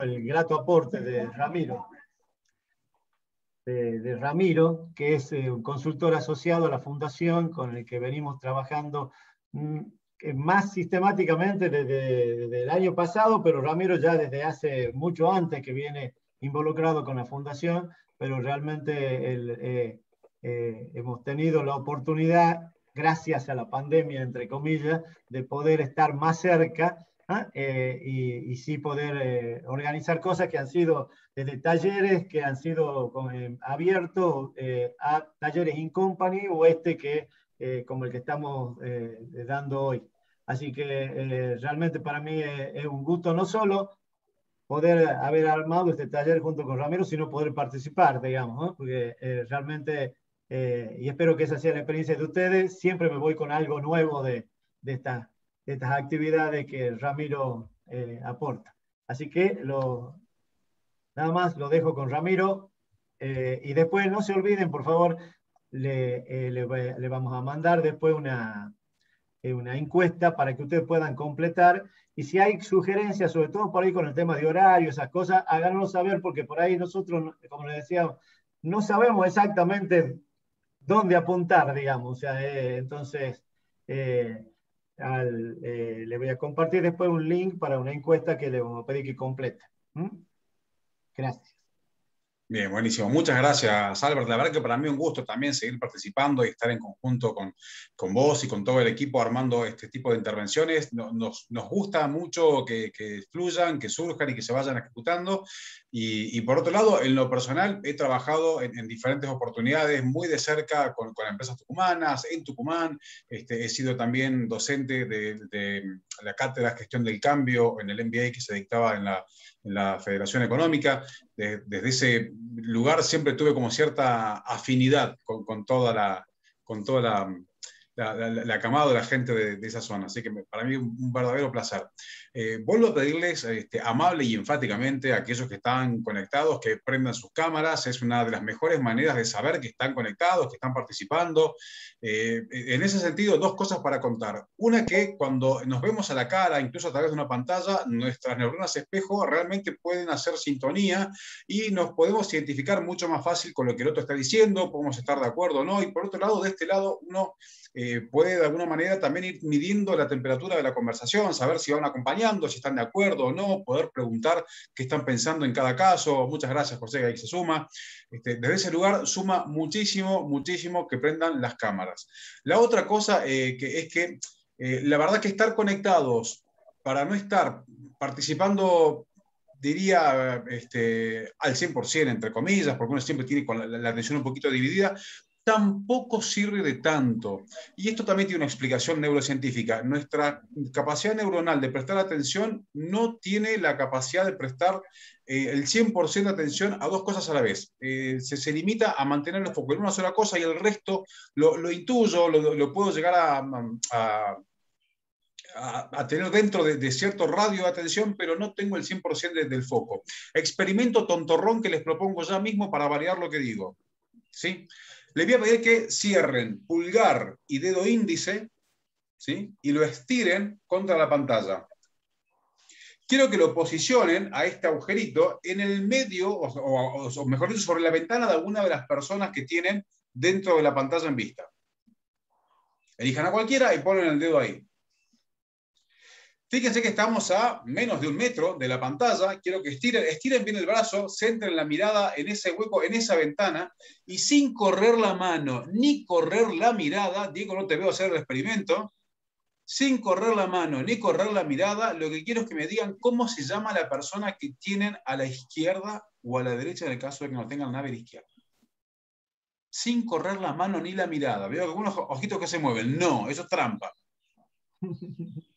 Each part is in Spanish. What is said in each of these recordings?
el grato aporte de Ramiro. De, Ramiro, que es eh, un consultor asociado a la fundación con el que venimos trabajando mm, más sistemáticamente desde, el año pasado, pero Ramiro ya desde hace mucho antes que viene involucrado con la fundación, pero realmente eh, eh, hemos tenido la oportunidad, gracias a la pandemia, entre comillas, de poder estar más cerca. Eh, y, sí poder organizar cosas que han sido desde talleres que han sido abiertos a talleres in company o este que como el que estamos dando hoy. Así que realmente para mí es un gusto no solo poder haber armado este taller junto con Ramiro, sino poder participar, digamos, ¿no? porque eh, realmente, eh, y espero que esa sea la experiencia de ustedes, siempre me voy con algo nuevo de, de, esta, estas actividades que Ramiro eh, aporta. Así que lo, nada más lo dejo con Ramiro y después no se olviden, por favor, le, le, le vamos a mandar después una, una encuesta para que ustedes puedan completar y si hay sugerencias, sobre todo por ahí con el tema de horario, esas cosas, háganoslo saber porque por ahí nosotros, como les decía, no sabemos exactamente dónde apuntar, digamos. O sea, eh, entonces, eh, eh, le voy a compartir después un link para una encuesta que le vamos a pedir que complete. Gracias. Bien, buenísimo. Muchas gracias, Albert. La verdad que para mí es un gusto también seguir participando y estar en conjunto con, con vos y con todo el equipo armando este tipo de intervenciones. Nos, nos gusta mucho que, que, fluyan, que surjan y que se vayan ejecutando. Y, y por otro lado, en lo personal, he trabajado en, diferentes oportunidades muy de cerca con, con empresas tucumanas, en Tucumán. Este, he sido también docente de, de la cátedra de gestión del cambio en el MBA que se dictaba en la en la Federación Económica. desde ese lugar siempre tuve como cierta afinidad con, toda la, con toda la, la, camada de la gente de, esa zona. Así que para mí un, un verdadero placer. Eh, vuelvo a pedirles este, amable y enfáticamente a aquellos que están conectados que prendan sus cámaras. Es una de las mejores maneras de saber que están conectados, que están participando. Eh, en ese sentido, dos cosas para contar. Una que cuando nos vemos a la cara, incluso a través de una pantalla, nuestras neuronas espejo realmente pueden hacer sintonía y nos podemos identificar mucho más fácil con lo que el otro está diciendo, podemos estar de acuerdo o no. Y por otro lado, de este lado, uno eh, puede de alguna manera también ir midiendo la temperatura de la conversación, saber si van acompañando, si están de acuerdo o no, poder preguntar qué están pensando en cada caso. Muchas gracias, José, que ahí se suma. Este, desde ese lugar suma muchísimo, muchísimo que prendan las cámaras. La otra cosa eh, que es que eh, la verdad que estar conectados para no estar participando diría este, al 100%, entre comillas, porque uno siempre tiene la, la, atención un poquito dividida, tampoco sirve de tanto. Y esto también tiene una explicación neurocientífica. Nuestra capacidad neuronal de prestar atención no tiene la capacidad de prestar eh, el 100% de atención a dos cosas a la vez. Eh, se, se, limita a mantener el foco en una sola cosa y el resto lo, lo intuyo, lo, lo, puedo llegar a, a tener dentro de, cierto radio de atención, pero no tengo el 100% del foco. Experimento tontorrón que les propongo ya mismo para variar lo que digo. ¿sí? Les voy a pedir que cierren pulgar y dedo índice ¿sí? y lo estiren contra la pantalla. Quiero que lo posicionen a este agujerito en el medio, o, mejor dicho, sobre la ventana de alguna de las personas que tienen dentro de la pantalla en vista. Elijan a cualquiera y ponen el dedo ahí. Fíjense que estamos a menos de un metro de la pantalla. Quiero que estiren, estiren bien el brazo, centren la mirada en ese hueco, en esa ventana, y sin correr la mano ni correr la mirada, Diego, no te veo hacer el experimento, sin correr la mano ni correr la mirada, lo que quiero es que me digan cómo se llama la persona que tienen a la izquierda o a la derecha en el caso de que no tengan nave a la izquierda. Sin correr la mano ni la mirada. Veo algunos ojitos que se mueven. No, eso es trampa.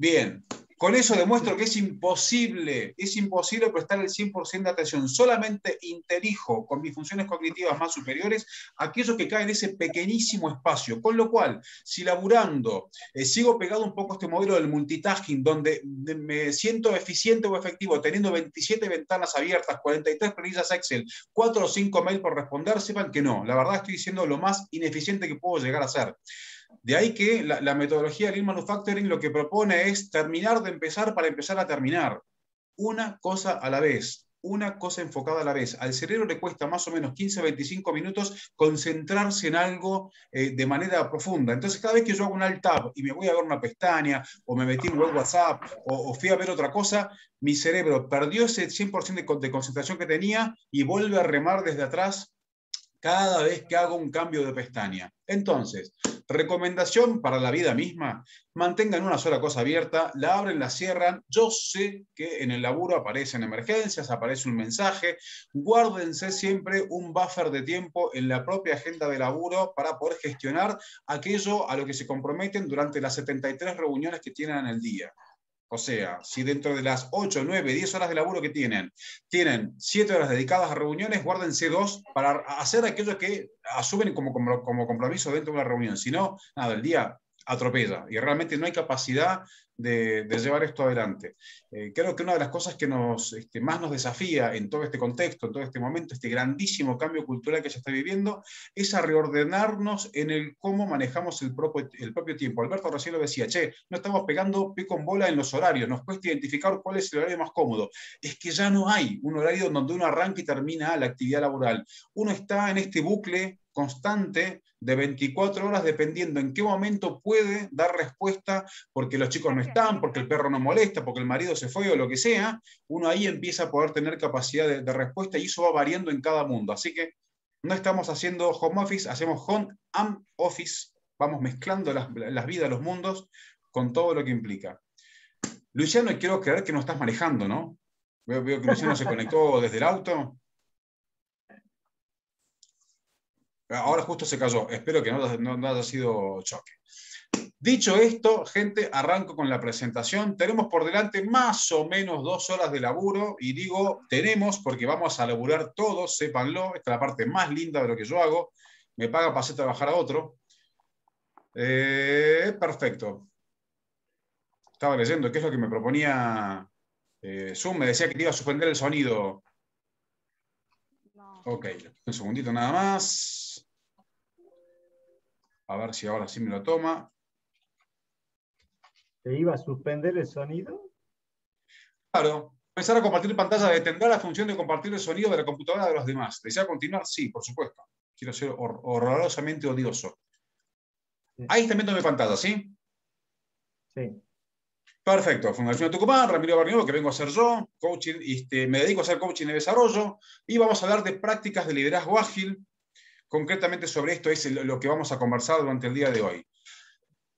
Bien, con eso demuestro que es imposible, es imposible prestar el 100% de atención. Solamente interijo con mis funciones cognitivas más superiores aquellos que caen en ese pequeñísimo espacio. Con lo cual, si laburando eh, sigo pegado un poco a este modelo del multitasking, donde me siento eficiente o efectivo teniendo 27 ventanas abiertas, 43 planillas Excel, 4 o 5 mails por responder, sepan que no. La verdad estoy siendo lo más ineficiente que puedo llegar a ser. De ahí que la, metodología Lean Manufacturing lo que propone es terminar de empezar para empezar a terminar. una cosa a la vez una cosa enfocada a la vez. Al cerebro le cuesta más o menos 15 25 minutos concentrarse en algo eh, de manera profunda. Entonces, cada vez que yo hago un alt tab y me voy a ver una pestaña, o me metí en web WhatsApp, o, fui a ver otra cosa, mi cerebro perdió ese 100% de, de concentración que tenía y vuelve a remar desde atrás cada vez que hago un cambio de pestaña. Entonces, recomendación para la vida misma, mantengan una sola cosa abierta, la abren, la cierran. Yo sé que en el laburo aparecen emergencias, aparece un mensaje. Guárdense siempre un buffer de tiempo en la propia agenda de laburo para poder gestionar aquello a lo que se comprometen durante las 73 reuniones que tienen en el día. O sea, si dentro de las 8, 9, 10 horas de laburo que tienen, tienen 7 horas dedicadas a reuniones, guárdense dos para hacer aquello que asumen como, como, como compromiso dentro de una reunión. Si no, nada, el día atropella y realmente no hay capacidad de, llevar esto adelante. Eh, creo que una de las cosas que este, más nos desafía en todo este contexto, en todo este momento, este grandísimo cambio cultural que se está viviendo, es a reordenarnos en el cómo manejamos el propio, tiempo. Alberto recién lo decía, che, no estamos pegando pico en bola en los horarios, nos cuesta identificar cuál es el horario más cómodo. Es que ya no hay un horario donde uno arranca y termina la actividad laboral. Uno está en este bucle constante de 24 horas dependiendo en qué momento puede dar respuesta porque los chicos no están, porque el perro no molesta, porque el marido se fue o lo que sea, uno ahí empieza a poder tener capacidad de, respuesta y eso va variando en cada mundo. Así que no estamos haciendo home office, hacemos home and office, vamos mezclando las, las vidas, los mundos, con todo lo que implica. Luciano, quiero creer que no estás manejando, ¿no? Veo, veo que Luciano se conectó desde el auto. Ahora justo se cayó. Espero que no, no, haya sido choque. Dicho esto, gente, arranco con la presentación. Tenemos por delante más o menos dos horas de laburo, y digo tenemos porque vamos a laburar todos, sépanlo. Esta es la parte más linda de lo que yo hago. Me paga para hacer trabajar a otro. Eh, perfecto. Estaba leyendo qué es lo que me proponía eh, Zoom. Me decía que te iba a suspender el sonido. Ok, un segundito nada más. A ver si ahora sí me lo toma. ¿Te iba a suspender el sonido? Claro. Empezar a compartir pantalla detendrá la función de compartir el sonido de la computadora de los demás. ¿Desea continuar? Sí, por supuesto. Quiero ser horrorosamente odioso. Ahí está viendo mi pantalla, ¿sí? Sí. Perfecto. Fundación Tucumán, Ramiro Barrio, que vengo a ser yo, coaching, este, me dedico a hacer coaching de desarrollo, y vamos a hablar de prácticas de liderazgo ágil, concretamente sobre esto es lo que vamos a conversar durante el día de hoy.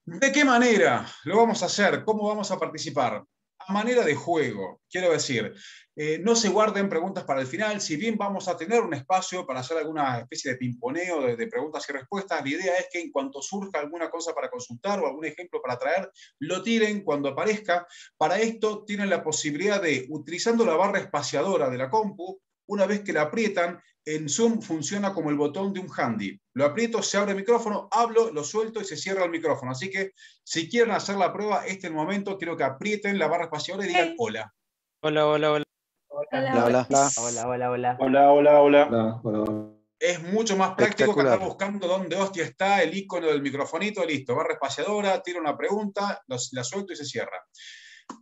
¿De qué manera lo vamos a hacer? ¿Cómo vamos a participar? A manera de juego, quiero decir, eh, no se guarden preguntas para el final, si bien vamos a tener un espacio para hacer alguna especie de pimponeo de, de, preguntas y respuestas, la idea es que en cuanto surja alguna cosa para consultar o algún ejemplo para traer, lo tiren cuando aparezca. Para esto tienen la posibilidad de, utilizando la barra espaciadora de la compu, una vez que la aprietan, en Zoom funciona como el botón de un handy. Lo aprieto, se abre el micrófono, hablo, lo suelto y se cierra el micrófono. Así que si quieren hacer la prueba, este es el momento. Quiero que aprieten la barra espacial y digan hola. Hola, hola, hola. Hola, hola. Hola, hola, hola. Hola, hola, hola. Es mucho más práctico que estar buscando dónde hostia está el icono del microfonito, listo, barra espaciadora, tiro una pregunta, la suelto y se cierra.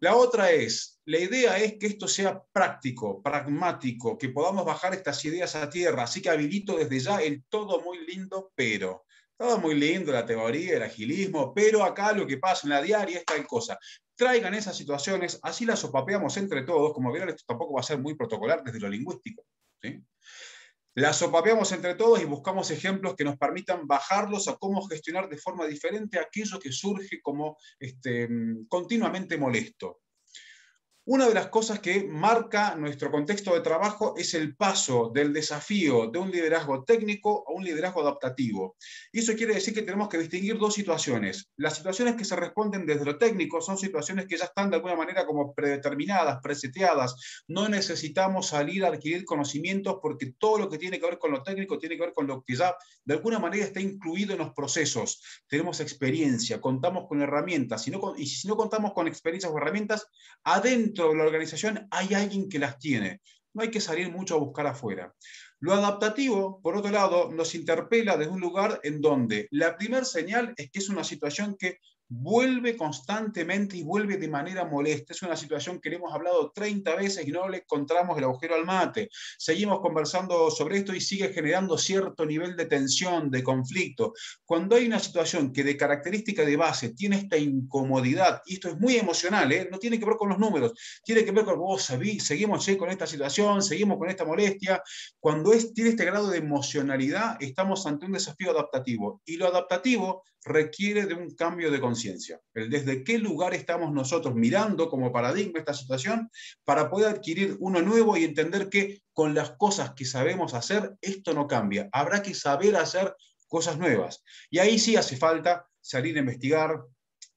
La otra es, la idea es que esto sea práctico, pragmático, que podamos bajar estas ideas a tierra. Así que habilito desde ya el todo muy lindo, pero. Todo muy lindo, la teoría, el agilismo, pero acá lo que pasa en la diaria es tal cosa. Traigan esas situaciones, así las sopapeamos entre todos. Como verán, esto tampoco va a ser muy protocolar desde lo lingüístico. ¿sí? La sopapeamos entre todos y buscamos ejemplos que nos permitan bajarlos a cómo gestionar de forma diferente aquello que surge como este, continuamente molesto. Una de las cosas que marca nuestro contexto de trabajo es el paso del desafío de un liderazgo técnico a un liderazgo adaptativo. Y eso quiere decir que tenemos que distinguir dos situaciones. Las situaciones que se responden desde lo técnico son situaciones que ya están de alguna manera como predeterminadas, preseteadas. No necesitamos salir a adquirir conocimientos porque todo lo que tiene que ver con lo técnico tiene que ver con lo que ya de alguna manera está incluido en los procesos. Tenemos experiencia, contamos con herramientas. y si no contamos con experiencias o herramientas, adentro de la organización hay alguien que las tiene. No hay que salir mucho a buscar afuera. Lo adaptativo, por otro lado, nos interpela desde un lugar en donde la primera señal es que es una situación que vuelve constantemente y vuelve de manera molesta. Es una situación que le hemos hablado 30 veces y no le encontramos el agujero al mate. Seguimos conversando sobre esto y sigue generando cierto nivel de tensión, de conflicto. Cuando hay una situación que de característica de base tiene esta incomodidad, y esto es muy emocional, ¿eh? no tiene que ver con los números, tiene que ver con vos, oh, seguimos con esta situación, seguimos con esta molestia. Cuando es, tiene este grado de emocionalidad, estamos ante un desafío adaptativo. Y lo adaptativo requiere de un cambio de conciencia. El desde qué lugar estamos nosotros mirando como paradigma esta situación para poder adquirir uno nuevo y entender que con las cosas que sabemos hacer, esto no cambia. Habrá que saber hacer cosas nuevas. Y ahí sí hace falta salir a investigar,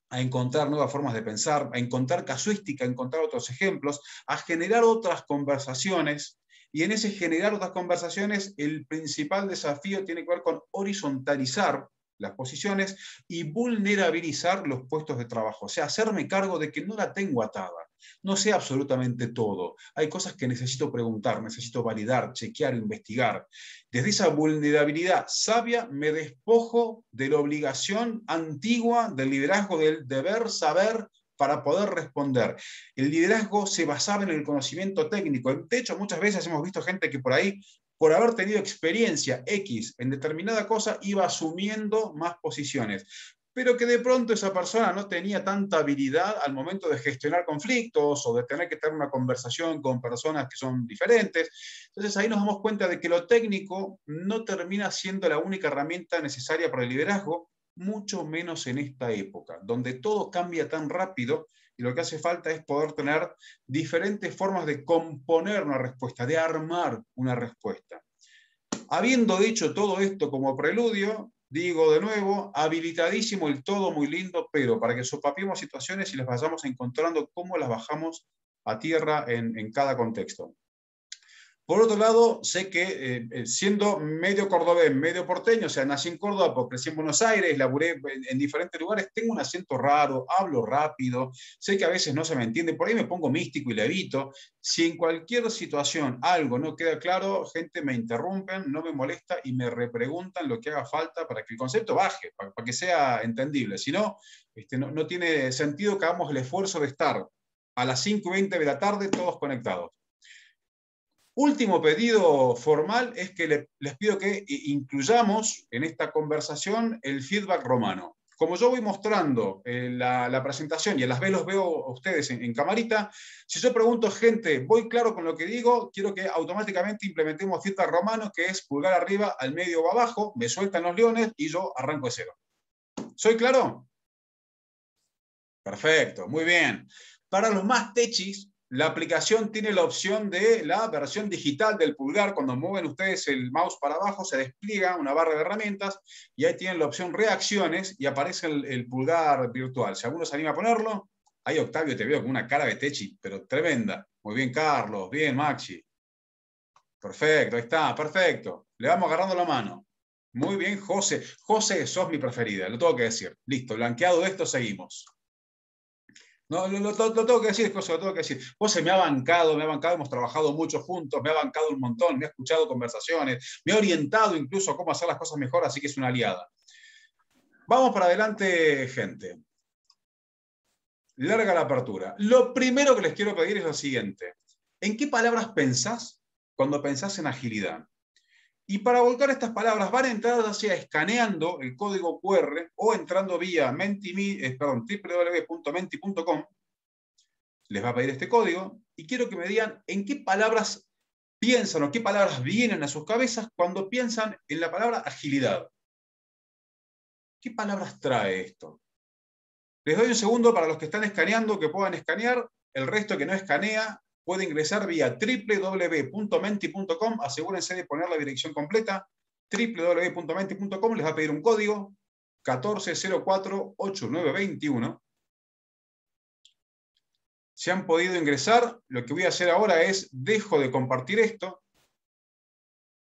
a encontrar nuevas formas de pensar, a encontrar casuística, a encontrar otros ejemplos, a generar otras conversaciones. Y en ese generar otras conversaciones, el principal desafío tiene que ver con horizontalizar las posiciones y vulnerabilizar los puestos de trabajo, o sea, hacerme cargo de que no la tengo atada. No sé absolutamente todo. Hay cosas que necesito preguntar, necesito validar, chequear, investigar. Desde esa vulnerabilidad sabia me despojo de la obligación antigua del liderazgo del deber saber para poder responder. El liderazgo se basaba en el conocimiento técnico. De hecho, muchas veces hemos visto gente que por ahí por haber tenido experiencia X en determinada cosa, iba asumiendo más posiciones, pero que de pronto esa persona no tenía tanta habilidad al momento de gestionar conflictos o de tener que tener una conversación con personas que son diferentes. Entonces ahí nos damos cuenta de que lo técnico no termina siendo la única herramienta necesaria para el liderazgo, mucho menos en esta época, donde todo cambia tan rápido y lo que hace falta es poder tener diferentes formas de componer una respuesta, de armar una respuesta. Habiendo dicho todo esto como preludio, digo de nuevo, habilitadísimo el todo muy lindo, pero para que sopapemos situaciones y las vayamos encontrando cómo las bajamos a tierra en, en cada contexto. Por otro lado, sé que eh, eh, siendo medio cordobés, medio porteño, o sea, nací en Córdoba, porque crecí en Buenos Aires, laburé en, diferentes lugares, tengo un acento raro, hablo rápido, sé que a veces no se me entiende, por ahí me pongo místico y le evito. Si en cualquier situación algo no queda claro, gente me interrumpen, no me molesta y me repreguntan lo que haga falta para que el concepto baje, para, que sea entendible. Si no, este, no, no tiene sentido que hagamos el esfuerzo de estar a las 5 y 20 de la tarde todos conectados. Último pedido formal es que les pido que incluyamos en esta conversación el feedback romano. Como yo voy mostrando eh, la, presentación y a las veces los veo a ustedes en, camarita, si yo pregunto, gente, ¿voy claro con lo que digo? Quiero que automáticamente implementemos feedback romano, que es pulgar arriba, al medio o abajo, me sueltan los leones y yo arranco de cero. ¿Soy claro? Perfecto, muy bien. Para los más techis, la aplicación tiene la opción de la versión digital del pulgar. Cuando mueven ustedes el mouse para abajo, se despliega una barra de herramientas y ahí tienen la opción reacciones y aparece el, pulgar virtual. Si alguno se anima a ponerlo, ahí Octavio te veo con una cara de techi, pero tremenda. Muy bien, Carlos. Bien, Maxi. Perfecto, ahí está, perfecto. Le vamos agarrando la mano. Muy bien, José. José, sos mi preferida, lo tengo que decir. Listo, blanqueado esto, seguimos. No, lo, tengo que decir, lo tengo que decir. Se me ha bancado, me ha bancado, hemos trabajado mucho juntos, me ha bancado un montón, me ha escuchado conversaciones, me ha orientado incluso a cómo hacer las cosas mejor, así que es una aliada. Vamos para adelante, gente. Larga la apertura. Lo primero que les quiero pedir es lo siguiente. ¿En qué palabras pensás cuando pensás en agilidad? Y para volcar estas palabras van a entrar hacia escaneando el código QR o entrando vía eh, www.menti.com. Les va a pedir este código y quiero que me digan en qué palabras piensan o qué palabras vienen a sus cabezas cuando piensan en la palabra agilidad. ¿Qué palabras trae esto? Les doy un segundo para los que están escaneando que puedan escanear. El resto que no escanea, puede ingresar vía www.menti.com, asegúrense de poner la dirección completa, www.menti.com, les va a pedir un código 14048921. Si han podido ingresar, lo que voy a hacer ahora es, dejo de compartir esto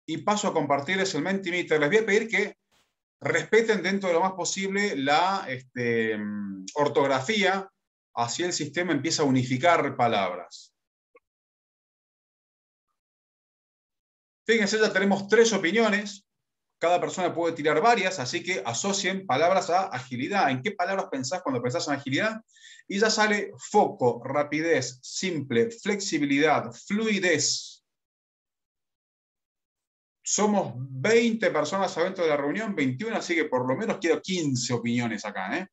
y paso a compartirles el Mentimeter. Les voy a pedir que respeten dentro de lo más posible la este, ortografía, así el sistema empieza a unificar palabras. Fíjense, ya tenemos tres opiniones. cada persona puede tirar varias, así que asocien palabras a agilidad. ¿En qué palabras pensás cuando pensás en agilidad? Y ya sale foco, rapidez, simple, flexibilidad, fluidez. Somos 20 personas adentro de la reunión, 21, así que por lo menos quiero 15 opiniones acá. ¿eh?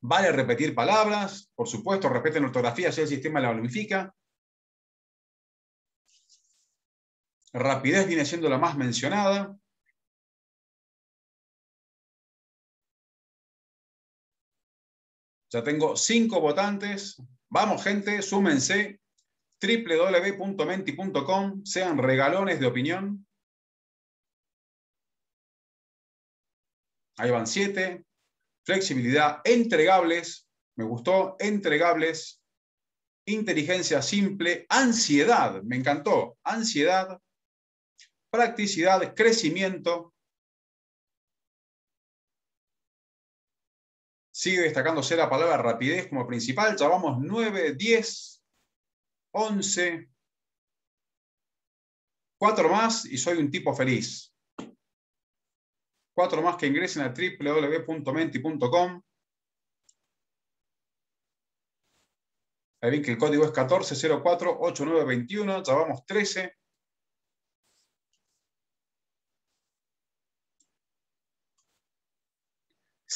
Vale repetir palabras, por supuesto, respeten ortografía si el sistema la unifica. Rapidez viene siendo la más mencionada. Ya tengo cinco votantes. Vamos, gente, súmense. www.menti.com, sean regalones de opinión. Ahí van siete. Flexibilidad, entregables. Me gustó, entregables. Inteligencia simple. Ansiedad, me encantó. Ansiedad. Practicidad, crecimiento. Sigue destacándose la palabra rapidez como principal. Ya vamos 9, 10, 11. Cuatro más y soy un tipo feliz. Cuatro más que ingresen a www.menti.com. Ahí ven que el código es 14048921. Ya vamos 13.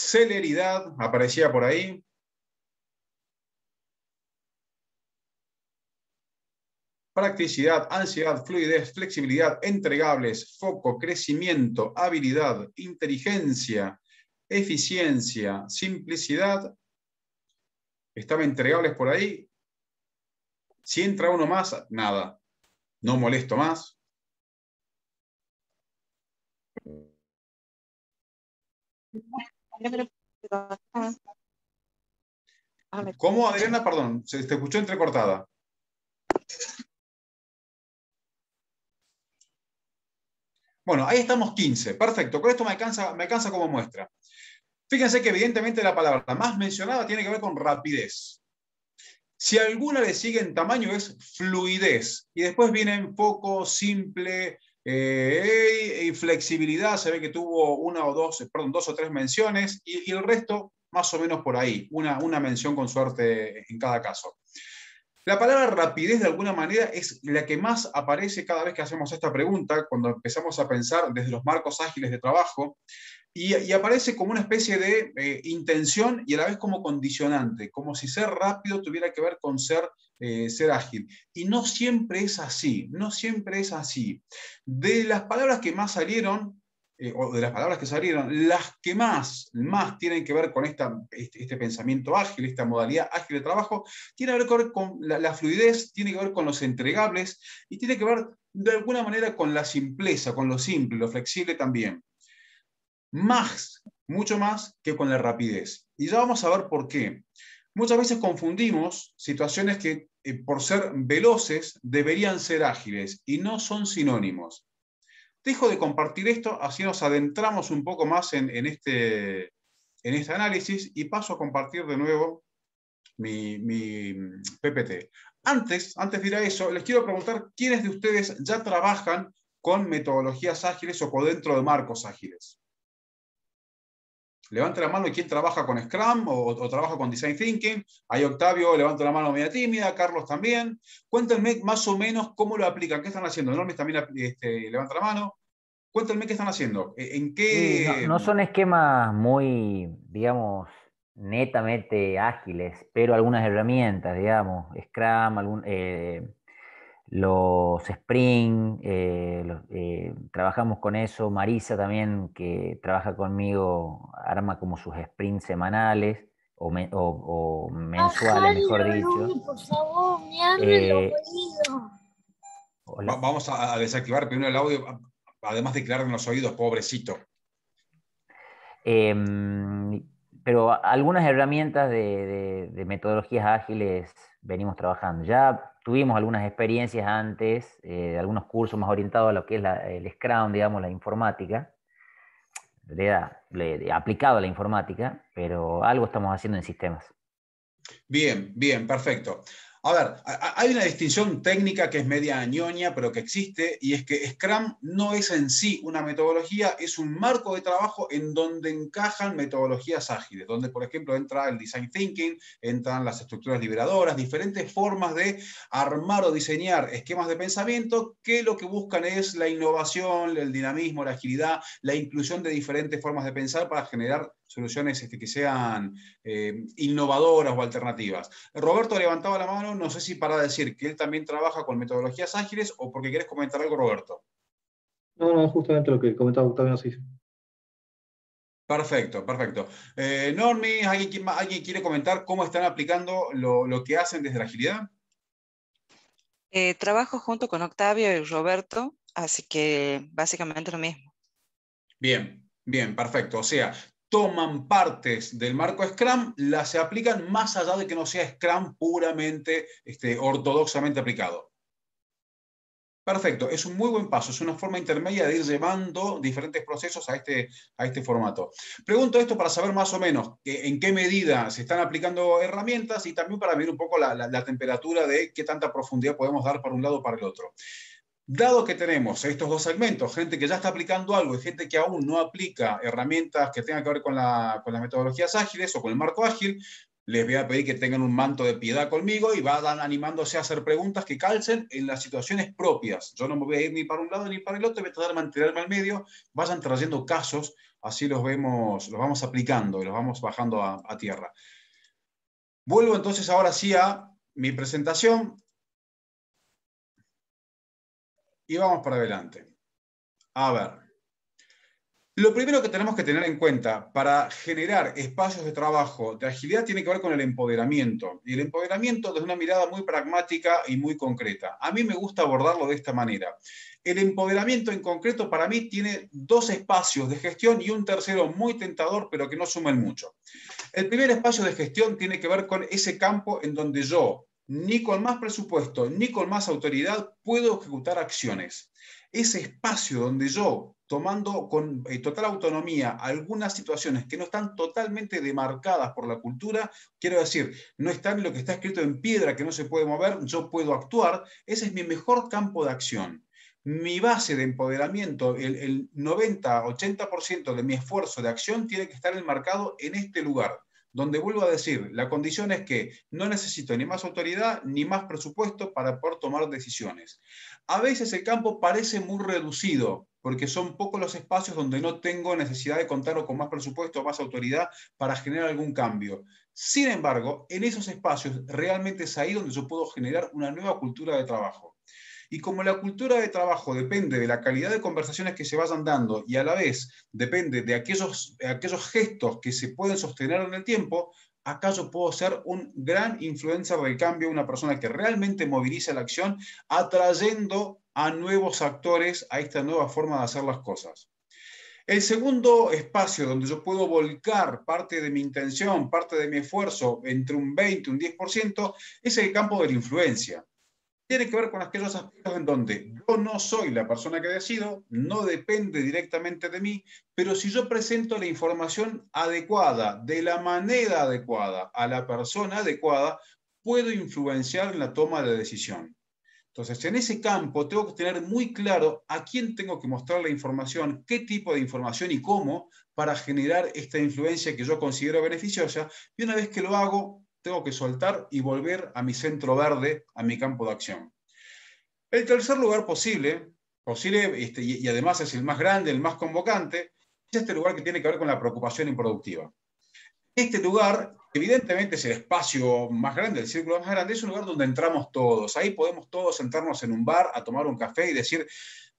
Celeridad, aparecía por ahí. Practicidad, ansiedad, fluidez, flexibilidad, entregables, foco, crecimiento, habilidad, inteligencia, eficiencia, simplicidad. Estaba entregables por ahí. Si entra uno más, nada. No molesto más. ¿Cómo, Adriana? Perdón, se te escuchó entrecortada. Bueno, ahí estamos 15. Perfecto. Con esto me alcanza, me como muestra. Fíjense que evidentemente la palabra más mencionada tiene que ver con rapidez. Si alguna le sigue en tamaño es fluidez. Y después viene foco, simple, eh, y flexibilidad, se ve que tuvo una o dos, perdón, dos o tres menciones, y, el resto más o menos por ahí, una, una mención con suerte en cada caso. La palabra rapidez de alguna manera es la que más aparece cada vez que hacemos esta pregunta, cuando empezamos a pensar desde los marcos ágiles de trabajo, y, aparece como una especie de eh, intención y a la vez como condicionante, como si ser rápido tuviera que ver con ser eh, ser ágil. Y no siempre es así, no siempre es así. De las palabras que más salieron, eh, o de las palabras que salieron, las que más, más tienen que ver con esta, este, este pensamiento ágil, esta modalidad ágil de trabajo, tiene que ver con la, fluidez, tiene que ver con los entregables y tiene que ver de alguna manera con la simpleza, con lo simple, lo flexible también. Más, mucho más que con la rapidez. Y ya vamos a ver por qué. Muchas veces confundimos situaciones que eh, por ser veloces deberían ser ágiles y no son sinónimos. Dejo de compartir esto, así nos adentramos un poco más en, este, en este análisis y paso a compartir de nuevo mi, mi, PPT. Antes, antes de ir a eso, les quiero preguntar quiénes de ustedes ya trabajan con metodologías ágiles o por dentro de marcos ágiles. Levante la mano quién trabaja con Scrum o, trabaja con Design Thinking. Ahí Octavio levanta la mano media tímida, Carlos también. Cuéntenme más o menos cómo lo aplican, qué están haciendo. Normis también este, levanta la mano. Cuéntenme qué están haciendo. E, ¿En qué... no, son esquemas muy, digamos, netamente ágiles, pero algunas herramientas, digamos, Scrum, algún, eh, los Spring, eh, eh, trabajamos con eso. Marisa también, que trabaja conmigo, arma como sus sprints semanales o, mensuales, mejor dicho. Por favor, me Vamos a, desactivar primero el audio, además de en los oídos, pobrecito. Em, pero algunas herramientas de metodologías ágiles venimos trabajando. Ya tuvimos algunas experiencias antes, eh, algunos cursos más orientados a lo que es el Scrum, digamos, la informática, le, aplicado a la informática, pero algo estamos haciendo en sistemas. Bien, bien, perfecto. A ver, hay una distinción técnica que es media ñoña, pero que existe, y es que Scrum no es en sí una metodología, es un marco de trabajo en donde encajan metodologías ágiles, donde, por ejemplo, entra el design thinking, entran las estructuras liberadoras, diferentes formas de armar o diseñar esquemas de pensamiento que lo que buscan es la innovación, el dinamismo, la agilidad, la inclusión de diferentes formas de pensar para generar soluciones este, que sean eh, innovadoras o alternativas. Roberto levantaba la mano, no sé si para decir que él también trabaja con metodologías ágiles o porque quieres comentar algo, Roberto. No, no, justamente lo que comentaba Octavio así. Perfecto, perfecto. Eh, Normi, ¿alguien, ¿alguien, quiere comentar cómo están aplicando lo, que hacen desde la agilidad? Eh, trabajo junto con Octavio y Roberto, así que básicamente lo mismo. Bien, bien, perfecto. O sea, toman partes del marco Scrum, las se aplican más allá de que no sea Scrum puramente este, ortodoxamente aplicado. Perfecto, es un muy buen paso, es una forma intermedia de ir llevando diferentes procesos a este, a este formato. Pregunto esto para saber más o menos en qué medida se están aplicando herramientas y también para ver un poco la, la temperatura de qué tanta profundidad podemos dar para un lado o para el otro. Dado que tenemos estos dos segmentos, gente que ya está aplicando algo y gente que aún no aplica herramientas que tengan que ver con, las metodologías ágiles o con el marco ágil, les voy a pedir que tengan un manto de piedad conmigo y vayan animándose a hacer preguntas que calcen en las situaciones propias. Yo no me voy a ir ni para un lado ni para el otro, voy a tratar de mantenerme al medio, vayan trayendo casos, así los, vemos, los vamos aplicando y los vamos bajando a, a tierra. Vuelvo entonces ahora sí a mi presentación y vamos para adelante. A ver. Lo primero que tenemos que tener en cuenta para generar espacios de trabajo de agilidad tiene que ver con el empoderamiento. Y el empoderamiento desde una mirada muy pragmática y muy concreta. A mí me gusta abordarlo de esta manera. El empoderamiento en concreto para mí tiene dos espacios de gestión y un tercero muy tentador, pero que no suman mucho. El primer espacio de gestión tiene que ver con ese campo en donde yo, ni con más presupuesto, ni con más autoridad puedo ejecutar acciones. Ese espacio donde yo, tomando con eh, total autonomía algunas situaciones que no están totalmente demarcadas por la cultura, quiero decir, no están lo que está escrito en piedra que no se puede mover, yo puedo actuar, ese es mi mejor campo de acción. Mi base de empoderamiento, el, el 90-80% de mi esfuerzo de acción tiene que estar enmarcado en este lugar donde vuelvo a decir, la condición es que no necesito ni más autoridad ni más presupuesto para poder tomar decisiones. A veces el campo parece muy reducido, porque son pocos los espacios donde no tengo necesidad de contar con más presupuesto o más autoridad para generar algún cambio. Sin embargo, en esos espacios realmente es ahí donde yo puedo generar una nueva cultura de trabajo. Y como la cultura de trabajo depende de la calidad de conversaciones que se vayan dando y a la vez depende de aquellos, aquellos gestos que se pueden sostener en el tiempo, ¿acaso puedo ser un gran influencer del cambio, una persona que realmente moviliza la acción, atrayendo a nuevos actores a esta nueva forma de hacer las cosas? El segundo espacio donde yo puedo volcar parte de mi intención, parte de mi esfuerzo entre un 20 y un 10%, es el campo de la influencia tiene que ver con aquellos aspectos en donde yo no soy la persona que decido, no depende directamente de mí, pero si yo presento la información adecuada, de la manera adecuada, a la persona adecuada, puedo influenciar en la toma de decisión. Entonces, en ese campo tengo que tener muy claro a quién tengo que mostrar la información, qué tipo de información y cómo para generar esta influencia que yo considero beneficiosa. Y una vez que lo hago, tengo que soltar y volver a mi centro verde, a mi campo de acción. El tercer lugar posible, posible este, y, además es el más grande, el más convocante, es este lugar que tiene que ver con la preocupación improductiva. Este lugar, evidentemente, es el espacio más grande, el círculo más grande, es un lugar donde entramos todos. Ahí podemos todos sentarnos en un bar a tomar un café y decir,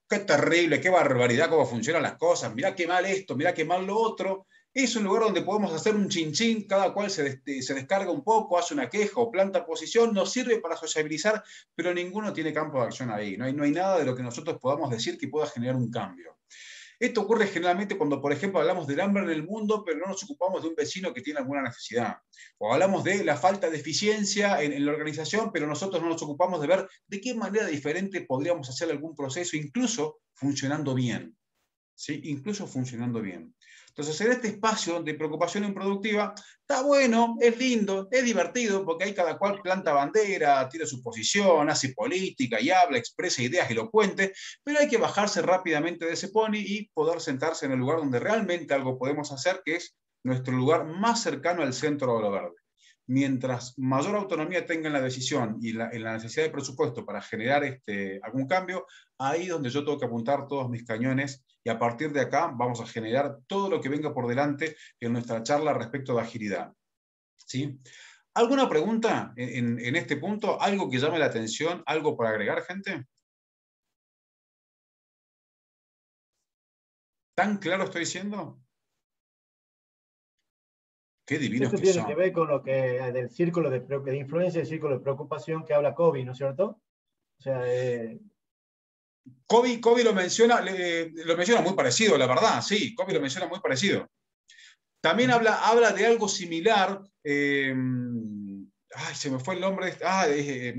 qué terrible, qué barbaridad, cómo funcionan las cosas, mira qué mal esto, mira qué mal lo otro, es un lugar donde podemos hacer un chinchín, cada cual se, descarga un poco, hace una queja o planta posición, nos sirve para sociabilizar, pero ninguno tiene campo de acción ahí. No hay, no hay nada de lo que nosotros podamos decir que pueda generar un cambio. Esto ocurre generalmente cuando, por ejemplo, hablamos del hambre en el mundo, pero no nos ocupamos de un vecino que tiene alguna necesidad. O hablamos de la falta de eficiencia en, en, la organización, pero nosotros no nos ocupamos de ver de qué manera diferente podríamos hacer algún proceso, incluso funcionando bien. ¿Sí? Incluso funcionando bien. Entonces, en este espacio de preocupación improductiva, está bueno, es lindo, es divertido, porque ahí cada cual planta bandera, tiene su posición, hace política y habla, expresa ideas elocuentes, pero hay que bajarse rápidamente de ese pony y poder sentarse en el lugar donde realmente algo podemos hacer, que es nuestro lugar más cercano al centro de lo verde mientras mayor autonomía tenga en la decisión y en la necesidad de presupuesto para generar este, algún cambio, ahí es donde yo tengo que apuntar todos mis cañones y a partir de acá vamos a generar todo lo que venga por delante en nuestra charla respecto de agilidad. ¿Sí? ¿Alguna pregunta en, en este punto? ¿Algo que llame la atención? ¿Algo para agregar, gente? ¿Tan claro estoy diciendo? Qué divino Esto tiene que ver con lo que del círculo de, de, influencia, el círculo de preocupación que habla Kobe, ¿no es cierto? O sea, eh... Kobe, lo menciona, lo menciona muy parecido, la verdad, sí, Kobe lo menciona muy parecido. También habla, habla de algo similar, eh, ay, se me fue el nombre, ah, eh,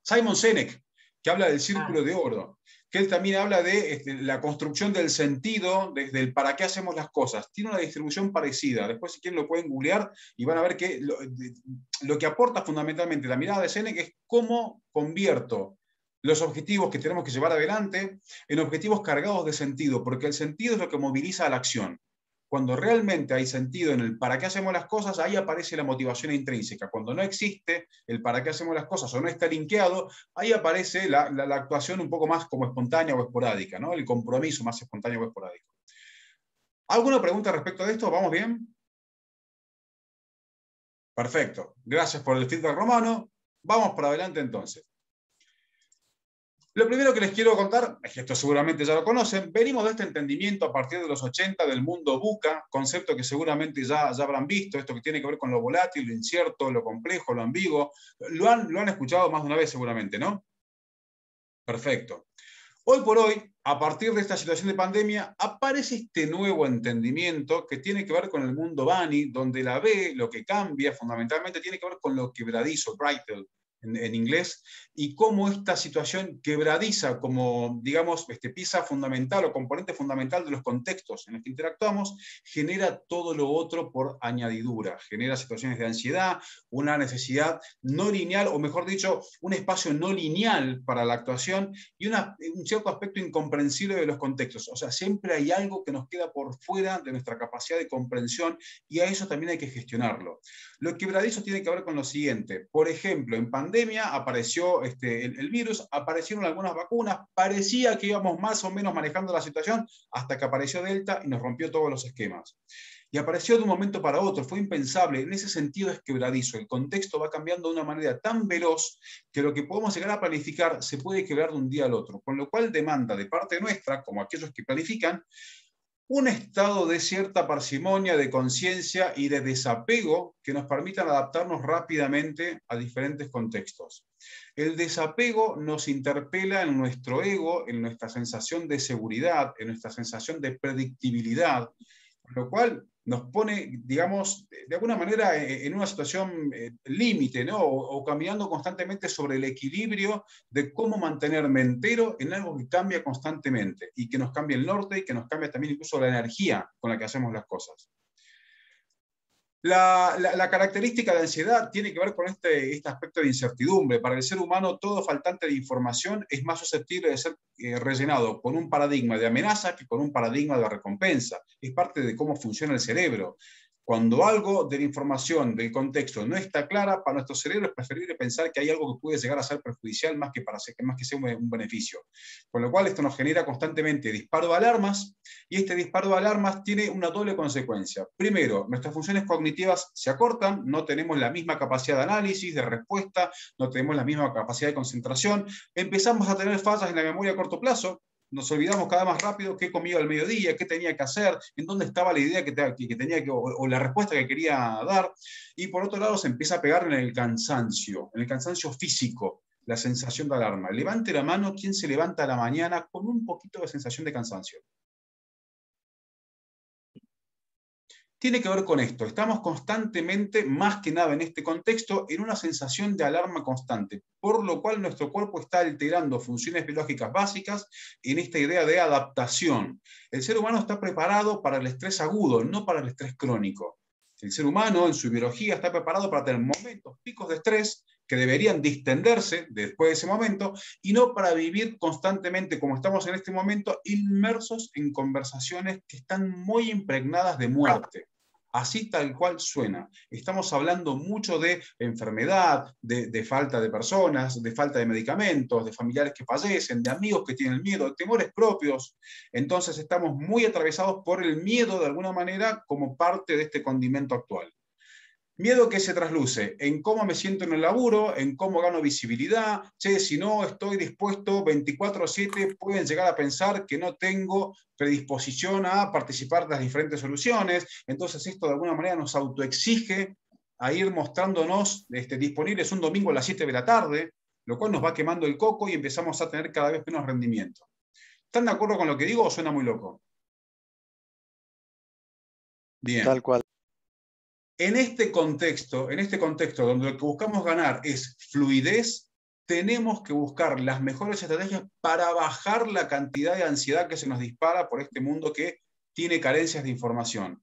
Simon Sinek, que habla del círculo ah. de oro que él también habla de este, la construcción del sentido, desde el para qué hacemos las cosas. Tiene una distribución parecida. Después, si quieren, lo pueden googlear y van a ver que lo, que aporta fundamentalmente la mirada de Seneca es cómo convierto los objetivos que tenemos que llevar adelante en objetivos cargados de sentido, porque el sentido es lo que moviliza a la acción. Cuando realmente hay sentido en el para qué hacemos las cosas, ahí aparece la motivación intrínseca. Cuando no existe el para qué hacemos las cosas o no está linkeado, ahí aparece la, actuación un poco más como espontánea o esporádica, ¿no? el compromiso más espontáneo o esporádico. ¿Alguna pregunta respecto de esto? ¿Vamos bien? Perfecto. Gracias por el feedback romano. Vamos para adelante entonces. Lo primero que les quiero contar, es esto seguramente ya lo conocen, venimos de este entendimiento a partir de los 80 del mundo buca, concepto que seguramente ya, ya habrán visto, esto que tiene que ver con lo volátil, lo incierto, lo complejo, lo ambiguo. Lo han, lo han escuchado más de una vez seguramente, ¿no? Perfecto. Hoy por hoy, a partir de esta situación de pandemia, aparece este nuevo entendimiento que tiene que ver con el mundo Bani, donde la B, lo que cambia fundamentalmente, tiene que ver con lo quebradizo, Brightel, en, inglés, y cómo esta situación quebradiza como, digamos, este, pieza fundamental o componente fundamental de los contextos en los que interactuamos, genera todo lo otro por añadidura, genera situaciones de ansiedad, una necesidad no lineal, o mejor dicho, un espacio no lineal para la actuación y un cierto aspecto incomprensible de los contextos. O sea, siempre hay algo que nos queda por fuera de nuestra capacidad de comprensión y a eso también hay que gestionarlo. Lo quebradizo tiene que ver con lo siguiente. Por ejemplo, en pandemia apareció este, el, virus, aparecieron algunas vacunas, parecía que íbamos más o menos manejando la situación hasta que apareció Delta y nos rompió todos los esquemas. Y apareció de un momento para otro, fue impensable. En ese sentido es quebradizo. El contexto va cambiando de una manera tan veloz que lo que podemos llegar a planificar se puede quebrar de un día al otro. Con lo cual demanda de parte nuestra, como aquellos que planifican, un estado de cierta parsimonia, de conciencia y de desapego que nos permitan adaptarnos rápidamente a diferentes contextos. El desapego nos interpela en nuestro ego, en nuestra sensación de seguridad, en nuestra sensación de predictibilidad, lo cual nos pone, digamos, de alguna manera eh, en una situación eh, límite, ¿no? O, caminando constantemente sobre el equilibrio de cómo mantenerme entero en algo que cambia constantemente y que nos cambia el norte y que nos cambia también incluso la energía con la que hacemos las cosas. La, característica de ansiedad tiene que ver con este, este, aspecto de incertidumbre. Para el ser humano, todo faltante de información es más susceptible de ser eh, rellenado con un paradigma de amenaza que con un paradigma de recompensa. Es parte de cómo funciona el cerebro. Cuando algo de la información, del contexto, no está clara, para nuestro cerebro es preferible pensar que hay algo que puede llegar a ser perjudicial más que, para ser, más que sea un, beneficio. Con lo cual esto nos genera constantemente disparo de alarmas y este disparo de alarmas tiene una doble consecuencia. Primero, nuestras funciones cognitivas se acortan, no tenemos la misma capacidad de análisis, de respuesta, no tenemos la misma capacidad de concentración, empezamos a tener fallas en la memoria a corto plazo, nos olvidamos cada vez más rápido qué comía al mediodía, qué tenía que hacer, en dónde estaba la idea que, tenía que, o, la respuesta que quería dar. Y por otro lado se empieza a pegar en el cansancio, en el cansancio físico, la sensación de alarma. Levante la mano quien se levanta a la mañana con un poquito de sensación de cansancio. Tiene que ver con esto. Estamos constantemente, más que nada en este contexto, en una sensación de alarma constante, por lo cual nuestro cuerpo está alterando funciones biológicas básicas en esta idea de adaptación. El ser humano está preparado para el estrés agudo, no para el estrés crónico. El ser humano en su biología está preparado para tener momentos, picos de estrés que deberían distenderse después de ese momento y no para vivir constantemente, como estamos en este momento, inmersos en conversaciones que están muy impregnadas de muerte. Así tal cual suena. Estamos hablando mucho de enfermedad, de, falta de personas, de falta de medicamentos, de familiares que fallecen, de amigos que tienen miedo, de temores propios. Entonces estamos muy atravesados por el miedo de alguna manera como parte de este condimento actual. Miedo que se trasluce en cómo me siento en el laburo, en cómo gano visibilidad. Che, si no estoy dispuesto 24/7, pueden llegar a pensar que no tengo predisposición a participar de las diferentes soluciones. Entonces esto de alguna manera nos autoexige a ir mostrándonos este, disponibles un domingo a las 7 de la tarde, lo cual nos va quemando el coco y empezamos a tener cada vez menos rendimiento. ¿Están de acuerdo con lo que digo o suena muy loco? Bien. Tal cual. En este contexto, en este contexto donde lo que buscamos ganar es fluidez, tenemos que buscar las mejores estrategias para bajar la cantidad de ansiedad que se nos dispara por este mundo que tiene carencias de información.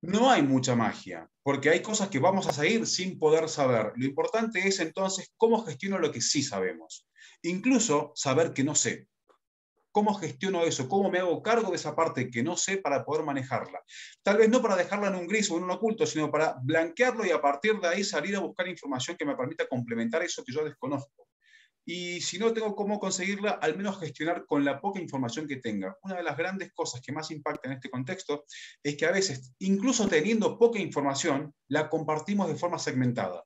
No hay mucha magia, porque hay cosas que vamos a seguir sin poder saber. Lo importante es entonces cómo gestiono lo que sí sabemos. Incluso saber que no sé. ¿Cómo gestiono eso? ¿Cómo me hago cargo de esa parte que no sé para poder manejarla? Tal vez no para dejarla en un gris o en un oculto, sino para blanquearlo y a partir de ahí salir a buscar información que me permita complementar eso que yo desconozco. Y si no tengo cómo conseguirla, al menos gestionar con la poca información que tenga. Una de las grandes cosas que más impacta en este contexto es que a veces, incluso teniendo poca información, la compartimos de forma segmentada.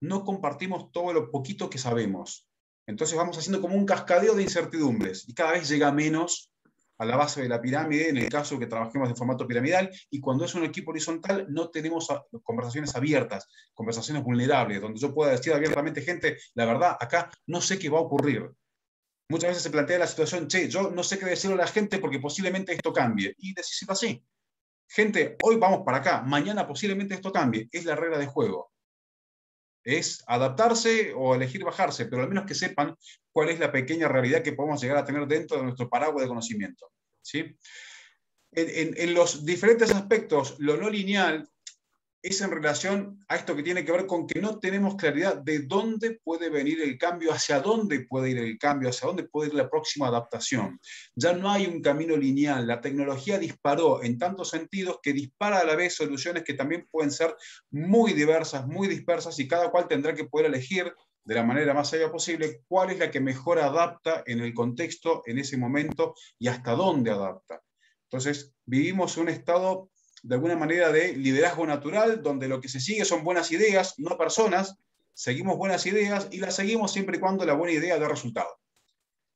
No compartimos todo lo poquito que sabemos. Entonces vamos haciendo como un cascadeo de incertidumbres y cada vez llega menos a la base de la pirámide, en el caso que trabajemos de formato piramidal, y cuando es un equipo horizontal no tenemos conversaciones abiertas, conversaciones vulnerables, donde yo pueda decir abiertamente, gente, la verdad, acá no sé qué va a ocurrir. Muchas veces se plantea la situación, che, yo no sé qué decirle a la gente porque posiblemente esto cambie, y decíselo así. Gente, hoy vamos para acá, mañana posiblemente esto cambie, es la regla de juego es adaptarse o elegir bajarse, pero al menos que sepan cuál es la pequeña realidad que podemos llegar a tener dentro de nuestro paraguas de conocimiento. ¿sí? En, en, los diferentes aspectos, lo no lineal es en relación a esto que tiene que ver con que no tenemos claridad de dónde puede venir el cambio, hacia dónde puede ir el cambio, hacia dónde puede ir la próxima adaptación. Ya no hay un camino lineal, la tecnología disparó en tantos sentidos que dispara a la vez soluciones que también pueden ser muy diversas, muy dispersas y cada cual tendrá que poder elegir de la manera más sabia posible cuál es la que mejor adapta en el contexto, en ese momento y hasta dónde adapta. Entonces, vivimos un estado de alguna manera de liderazgo natural, donde lo que se sigue son buenas ideas, no personas, seguimos buenas ideas y las seguimos siempre y cuando la buena idea dé resultado.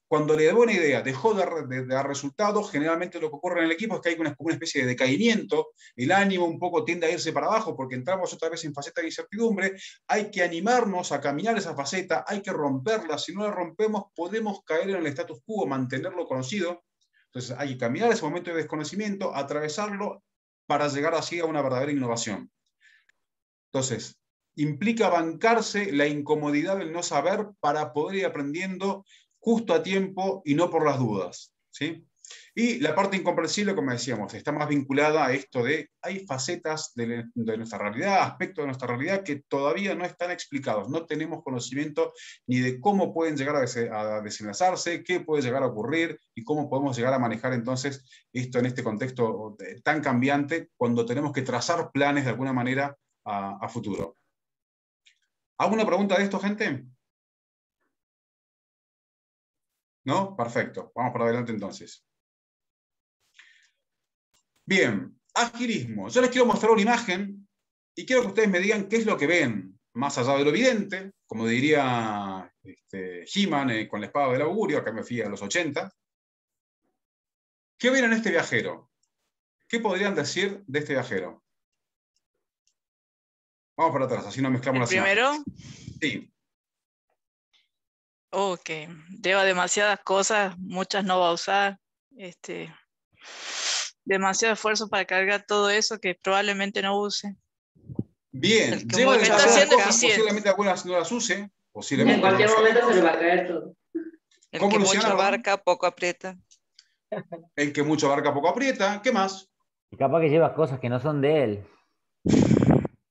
Cuando la buena idea dejó de, dar resultados, generalmente lo que ocurre en el equipo es que hay una, una especie de decaimiento, el ánimo un poco tiende a irse para abajo porque entramos otra vez en faceta de incertidumbre, hay que animarnos a caminar esa faceta, hay que romperla, si no la rompemos podemos caer en el status quo, mantenerlo conocido, entonces hay que caminar ese momento de desconocimiento, atravesarlo para llegar así a una verdadera innovación. Entonces, implica bancarse la incomodidad del no saber para poder ir aprendiendo justo a tiempo y no por las dudas. ¿sí? Y la parte incomprensible, como decíamos, está más vinculada a esto de hay facetas de, nuestra realidad, aspectos de nuestra realidad que todavía no están explicados. No tenemos conocimiento ni de cómo pueden llegar a, desenlazarse, qué puede llegar a ocurrir y cómo podemos llegar a manejar entonces esto en este contexto tan cambiante cuando tenemos que trazar planes de alguna manera a, a futuro. ¿Alguna pregunta de esto, gente? ¿No? Perfecto. Vamos para adelante entonces. Bien, agilismo. Yo les quiero mostrar una imagen y quiero que ustedes me digan qué es lo que ven, más allá de lo evidente, como diría este, He-Man eh, con la espada del augurio, acá me fui a los 80. ¿Qué ven en este viajero? ¿Qué podrían decir de este viajero? Vamos para atrás, así no mezclamos las primero? Sí. Ok, lleva demasiadas cosas, muchas no va a usar. Este, demasiado esfuerzo para cargar todo eso que probablemente no use. Bien, siendo cosas, eficiente. posiblemente algunas no las use, posiblemente. En cualquier no momento se le va a caer todo. El ¿Cómo, que Luciana, mucho abarca, poco aprieta. El que mucho abarca poco aprieta, ¿qué más? Y capaz que lleva cosas que no son de él.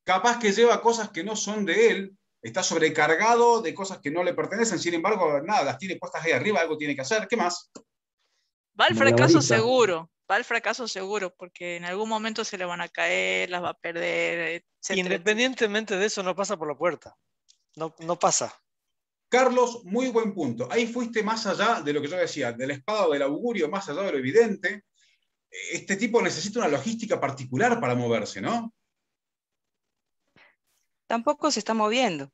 Capaz que lleva cosas que no son de él, está sobrecargado de cosas que no le pertenecen, sin embargo, nada, las tiene puestas ahí arriba, algo tiene que hacer, ¿qué más? Va al fracaso seguro, va al fracaso seguro, porque en algún momento se le van a caer, las va a perder, etcétera. Independientemente de eso, no pasa por la puerta. No, no pasa. Carlos, muy buen punto. Ahí fuiste más allá de lo que yo decía, de la espada o del augurio, más allá de lo evidente. Este tipo necesita una logística particular para moverse, ¿no? Tampoco se está moviendo.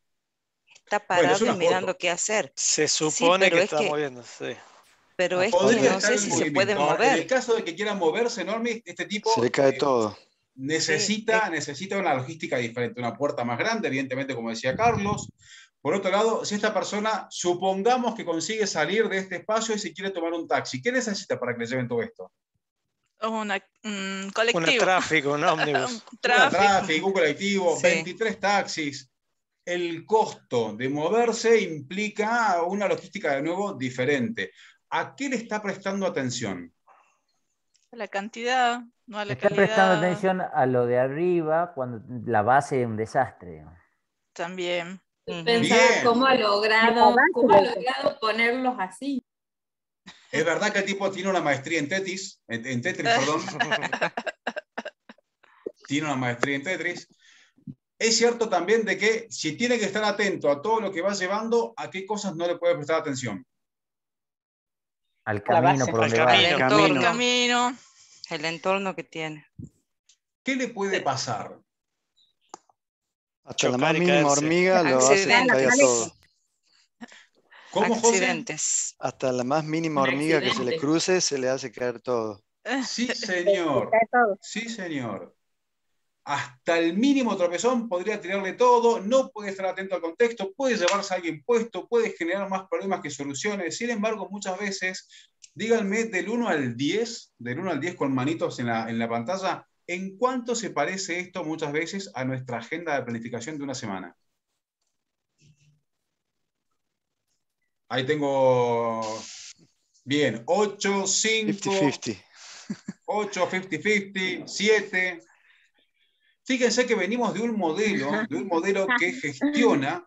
Está Bueno, parado y mirando foto. qué hacer. Se supone que es está que- moviendo. sí. Pero es que Podría no sé si se puede movimiento. Ahora, En el mover. caso de que quiera moverse, Normi, este tipo Se le cae eh, todo. necesita, necesita una logística diferente, una puerta más grande, evidentemente, como decía Carlos. Por otro lado, si esta persona, supongamos que consigue salir de este espacio y se quiere tomar un taxi, ¿qué necesita para que le lleven todo esto? Una, un Un colectivo. tráfico, un ómnibus. Un Un tráfico. tráfico, un colectivo, Sí. 23 taxis. El costo de moverse implica una logística de nuevo diferente. ¿A qué le está prestando atención? La cantidad, no a la Está prestando calidad. atención a lo de arriba cuando la base es un desastre. También. Ujú. Pensaba Bien. cómo ha logrado, cómo ha logrado ponerlos así. Es verdad que el tipo tiene una maestría en Tetris, en, en Tetris, perdón. tiene una maestría en Tetris. Es cierto también de que si tiene que estar atento a todo lo que va llevando, a qué cosas no le puede prestar atención. Al camino por donde va. El Camino. entorno, Camino. el entorno que tiene. ¿Qué le puede pasar? Hasta la más mínima hormiga lo hace caiga todo. ¿Cómo, José? Accidentes. Hasta la más mínima hormiga que se le cruce se le hace caer todo. Sí, señor. Sí, señor. Hasta el mínimo tropezón podría tirarle todo, no puede estar atento al contexto, puede llevarse a alguien puesto, puede generar más problemas que soluciones. Sin embargo, muchas veces, díganme del 1 al 10, del 1 al 10 con manitos en la, en la pantalla, ¿en cuánto se parece esto muchas veces a nuestra agenda de planificación de una semana? Ahí tengo. Bien, 8, 5, 50-50. 8, 50-50, 7. Fíjense que venimos de un modelo, de un modelo que gestiona,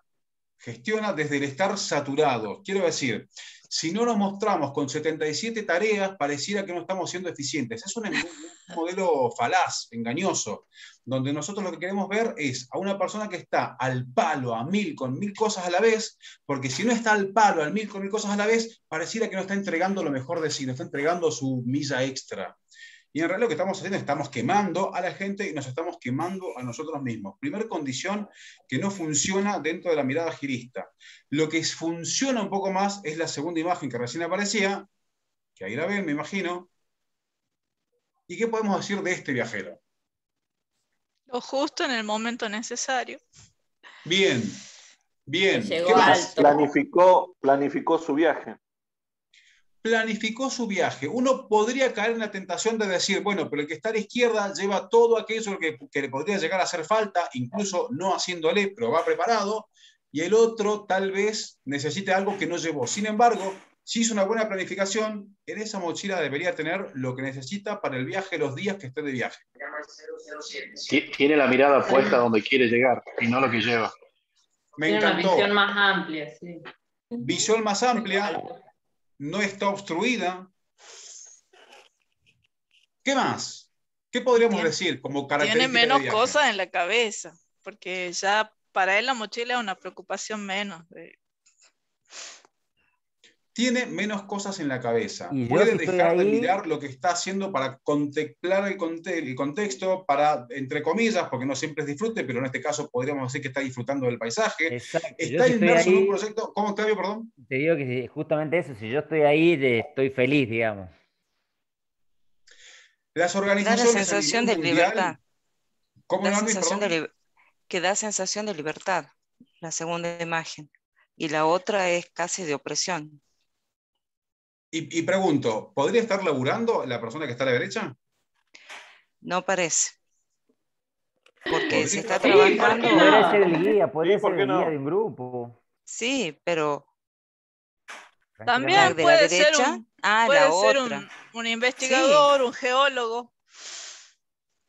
gestiona desde el estar saturado. Quiero decir, si no nos mostramos con 77 tareas, pareciera que no estamos siendo eficientes. Es un, un modelo falaz, engañoso, donde nosotros lo que queremos ver es a una persona que está al palo, a mil, con mil cosas a la vez, porque si no está al palo, al mil, con mil cosas a la vez, pareciera que no está entregando lo mejor de sí, no está entregando su milla extra. Y en realidad lo que estamos haciendo es estamos quemando a la gente y nos estamos quemando a nosotros mismos. Primer condición que no funciona dentro de la mirada girista. Lo que funciona un poco más es la segunda imagen que recién aparecía, que ahí la ven, me imagino. ¿Y qué podemos decir de este viajero? Lo justo en el momento necesario. Bien, bien. Llegó ¿Qué más? alto. Planificó, planificó su viaje. Planificó su viaje. Uno podría caer en la tentación de decir, bueno, pero el que está a la izquierda lleva todo aquello que, que le podría llegar a hacer falta, incluso no haciéndole, pero va preparado, y el otro tal vez necesite algo que no llevó. Sin embargo, si hizo una buena planificación, en esa mochila debería tener lo que necesita para el viaje los días que esté de viaje. Ti- Tiene la mirada puesta donde quiere llegar y no lo que lleva. Me Tiene una encantó. visión más amplia, sí. Visión más amplia, no está obstruida. ¿Qué más? ¿Qué podríamos Tiene- decir como Tiene característica menos cosas en la cabeza, porque ya para él la mochila es una preocupación menos. de- tiene menos cosas en la cabeza. Y Puede dejar de ahí- mirar lo que está haciendo para contemplar el, conte- el contexto, para, entre comillas, porque no siempre es disfrute, pero en este caso podríamos decir que está disfrutando del paisaje. Exacto. Está inmerso en un proyecto. ¿Cómo, Octavio, perdón? te digo que justamente eso, si yo estoy ahí, de- estoy feliz, digamos. Las Da la organizaciones. sensación de mundial- libertad. ¿Cómo, Da Normi, sensación de perdón? li- que da sensación de libertad, la segunda imagen. Y la otra es casi de opresión. Y, y pregunto, ¿podría estar laburando la persona que está a la derecha? No parece. Porque se está Sí, trabajando. Podría ser el guía, podría Sí, ¿por ser el guía de un grupo. Sí, pero También la puede ser un, ah, puede la ser otra. un, un investigador, un geólogo.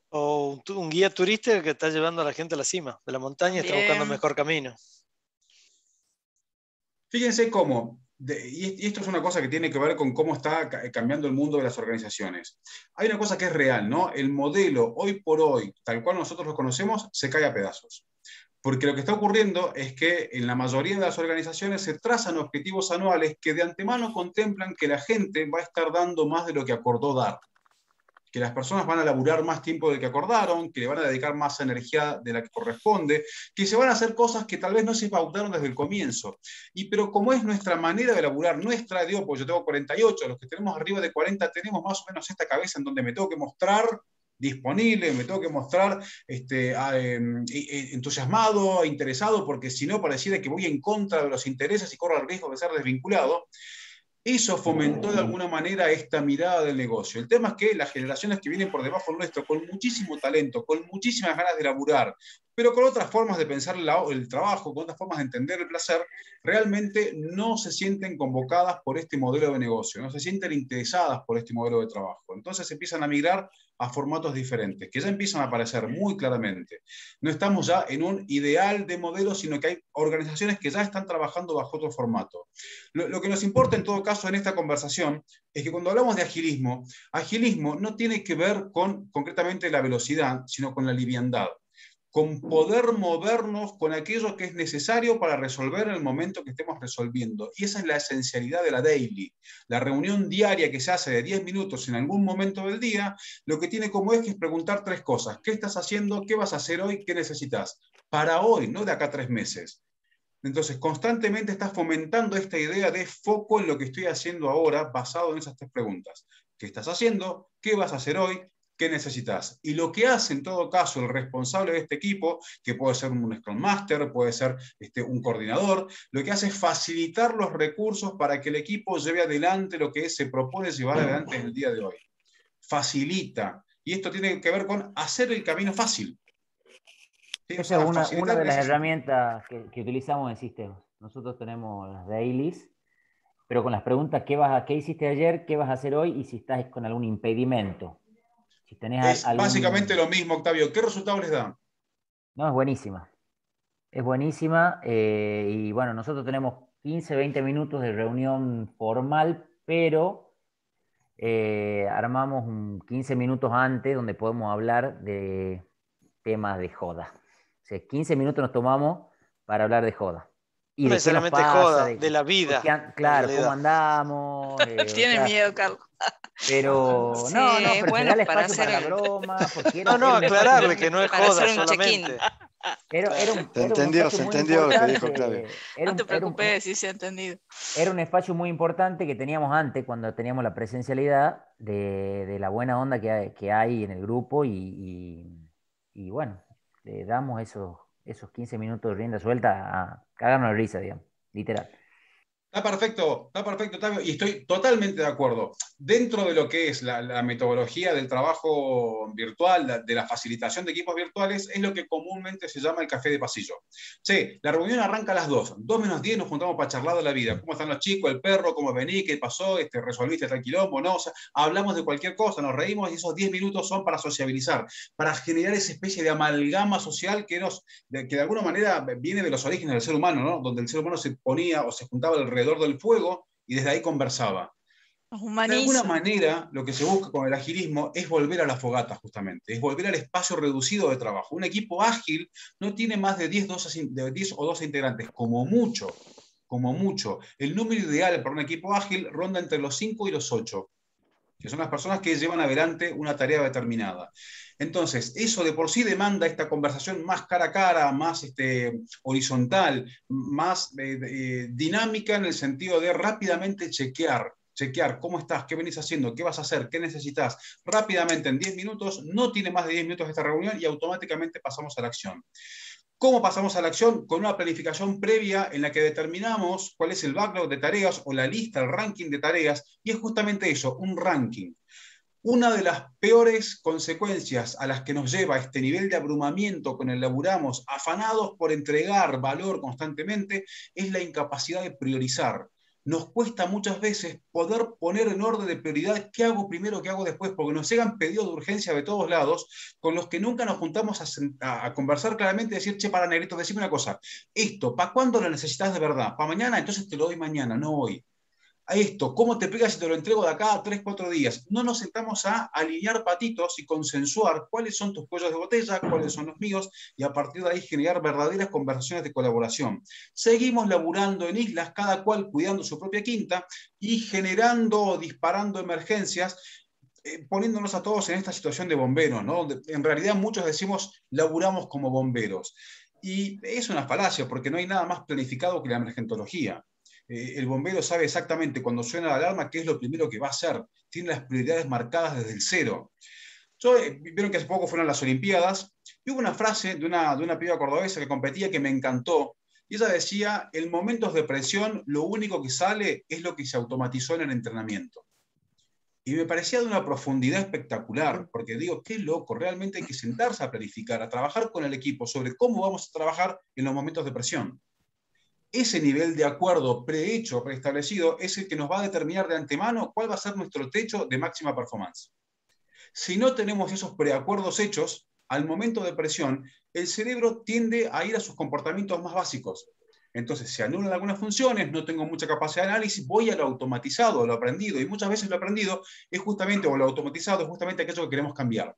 O un, guía turístico que está llevando a la gente a la cima de la montaña y está buscando el mejor camino. Fíjense cómo, y esto es una cosa que tiene que ver con cómo está ca- cambiando el mundo de las organizaciones. Hay una cosa que es real, ¿no? El modelo hoy por hoy, tal cual nosotros lo conocemos, se cae a pedazos. Porque lo que está ocurriendo es que en la mayoría de las organizaciones se trazan objetivos anuales que de antemano contemplan que la gente va a estar dando más de lo que acordó dar. Que las personas van a laburar más tiempo del que acordaron, que le van a dedicar más energía de la que corresponde, que se van a hacer cosas que tal vez no se pautaron desde el comienzo. Y pero como es nuestra manera de laburar, nuestra, digo, pues yo tengo 48, los que tenemos arriba de 40 tenemos más o menos esta cabeza en donde me tengo que mostrar disponible, me tengo que mostrar este, a, eh, eh, entusiasmado, interesado, porque si no pareciera que voy en contra de los intereses y corro el riesgo de ser desvinculado. Eso fomentó de alguna manera esta mirada del negocio. El tema es que las generaciones que vienen por debajo nuestro, con muchísimo talento, con muchísimas ganas de laburar, pero con otras formas de pensar el trabajo, con otras formas de entender el placer, realmente no se sienten convocadas por este modelo de negocio, no se sienten interesadas por este modelo de trabajo. Entonces empiezan a migrar a formatos diferentes, que ya empiezan a aparecer muy claramente. No estamos ya en un ideal de modelo, sino que hay organizaciones que ya están trabajando bajo otro formato. Lo, lo que nos importa en todo caso en esta conversación es que cuando hablamos de agilismo, agilismo no tiene que ver con concretamente la velocidad, sino con la liviandad con poder movernos con aquello que es necesario para resolver el momento que estemos resolviendo. Y esa es la esencialidad de la daily. La reunión diaria que se hace de 10 minutos en algún momento del día, lo que tiene como eje es preguntar tres cosas. ¿Qué estás haciendo? ¿Qué vas a hacer hoy? ¿Qué necesitas? Para hoy, no de acá tres meses. Entonces, constantemente estás fomentando esta idea de foco en lo que estoy haciendo ahora, basado en esas tres preguntas. ¿Qué estás haciendo? ¿Qué vas a hacer hoy? ¿Qué necesitas? Y lo que hace en todo caso el responsable de este equipo, que puede ser un Scrum Master, puede ser este, un coordinador, lo que hace es facilitar los recursos para que el equipo lleve adelante lo que se propone llevar adelante en el día de hoy. Facilita. Y esto tiene que ver con hacer el camino fácil. ¿Sí? Esa es una, de las ese- herramientas que, que utilizamos en sistemas. Nosotros tenemos las dailies, pero con las preguntas ¿qué, vas a, qué hiciste ayer? ¿Qué vas a hacer hoy? Y si estás con algún impedimento. Si tenés Es algún- básicamente lo mismo, Octavio. ¿Qué resultados les da? No, es buenísima. Es buenísima. eh, y bueno, nosotros tenemos 15, 20 minutos de reunión formal, pero eh, armamos un 15 minutos antes donde podemos hablar de temas de joda. O sea, 15 minutos nos tomamos para hablar de joda. No de pasa, joda, de- de la vida, porque claro, cómo andamos. eh, o Tiene sea, miedo, Carlos. Pero Sí, no, no, pero bueno da el para hacer para la broma. Porque era- No, no, era aclararle que no es Para joda solamente. Era, era un, Se entendió, se entendió lo que dijo Claudio. era No te era un- preocupes, sí se ha entendido. era un espacio muy importante que teníamos antes cuando teníamos la presencialidad de, de la buena onda que hay, que hay en el grupo y, y- y bueno, le damos esos, esos 15 minutos de rienda suelta a cagarnos de risa, digamos, literal. Está perfecto, está perfecto, y estoy totalmente de acuerdo. Dentro de lo que es la, metodología del trabajo virtual, de la facilitación de equipos virtuales, es lo que comúnmente se llama el café de pasillo. Sí, la reunión arranca a las 2, 2 menos 10 nos juntamos para charlar de la vida. ¿Cómo están los chicos, el perro, cómo vení, qué pasó, este, resolviste tal no? O sea, hablamos de cualquier cosa, nos reímos y esos 10 minutos son para sociabilizar, para generar esa especie de amalgama social que, nos, que de alguna manera viene de los orígenes del ser humano, ¿no? Donde el ser humano se ponía o se juntaba alrededor del fuego y desde ahí conversaba. De alguna manera, lo que se busca con el agilismo es volver a la fogata, justamente, es volver al espacio reducido de trabajo. Un equipo ágil no tiene más de 10, 12, de 10 o 12 integrantes, como mucho, como mucho. El número ideal para un equipo ágil ronda entre los 5 y los 8, que son las personas que llevan adelante una tarea determinada. Entonces, eso de por sí demanda esta conversación más cara a cara, más este, horizontal, más eh, eh, dinámica en el sentido de rápidamente chequear, chequear cómo estás, qué venís haciendo, qué vas a hacer, qué necesitas, rápidamente en 10 minutos, no tiene más de 10 minutos esta reunión y automáticamente pasamos a la acción. ¿Cómo pasamos a la acción? Con una planificación previa en la que determinamos cuál es el backlog de tareas o la lista, el ranking de tareas, y es justamente eso, un ranking. Una de las peores consecuencias a las que nos lleva este nivel de abrumamiento con el laburamos, afanados por entregar valor constantemente, es la incapacidad de priorizar. Nos cuesta muchas veces poder poner en orden de prioridad qué hago primero, qué hago después, porque nos llegan pedidos de urgencia de todos lados con los que nunca nos juntamos a, conversar claramente y decir, che, para negrito, decime una cosa, esto, ¿para cuándo lo necesitas de verdad? ¿Para mañana? Entonces te lo doy mañana, no hoy a esto, ¿cómo te pegas si te lo entrego de acá a 3, 4 días? No nos sentamos a alinear patitos y consensuar cuáles son tus cuellos de botella, cuáles son los míos, y a partir de ahí generar verdaderas conversaciones de colaboración. Seguimos laburando en islas, cada cual cuidando su propia quinta y generando o disparando emergencias eh, poniéndonos a todos en esta situación de bomberos, ¿no? En realidad muchos decimos laburamos como bomberos. Y es una falacia, porque no hay nada más planificado que la emergentología. Eh, el bombero sabe exactamente cuando suena la alarma qué es lo primero que va a hacer. Tiene las prioridades marcadas desde el cero. Yo, eh, vieron que hace poco fueron las Olimpiadas y hubo una frase de una, de una piba cordobesa que competía que me encantó. Y ella decía, en momentos de presión lo único que sale es lo que se automatizó en el entrenamiento. Y me parecía de una profundidad espectacular, porque digo, qué loco, realmente hay que sentarse a planificar, a trabajar con el equipo sobre cómo vamos a trabajar en los momentos de presión ese nivel de acuerdo prehecho, preestablecido, es el que nos va a determinar de antemano cuál va a ser nuestro techo de máxima performance. Si no tenemos esos preacuerdos hechos, al momento de presión, el cerebro tiende a ir a sus comportamientos más básicos. Entonces se anulan algunas funciones, no tengo mucha capacidad de análisis, voy a lo automatizado, a lo aprendido. Y muchas veces lo aprendido es justamente, o lo automatizado es justamente aquello que queremos cambiar.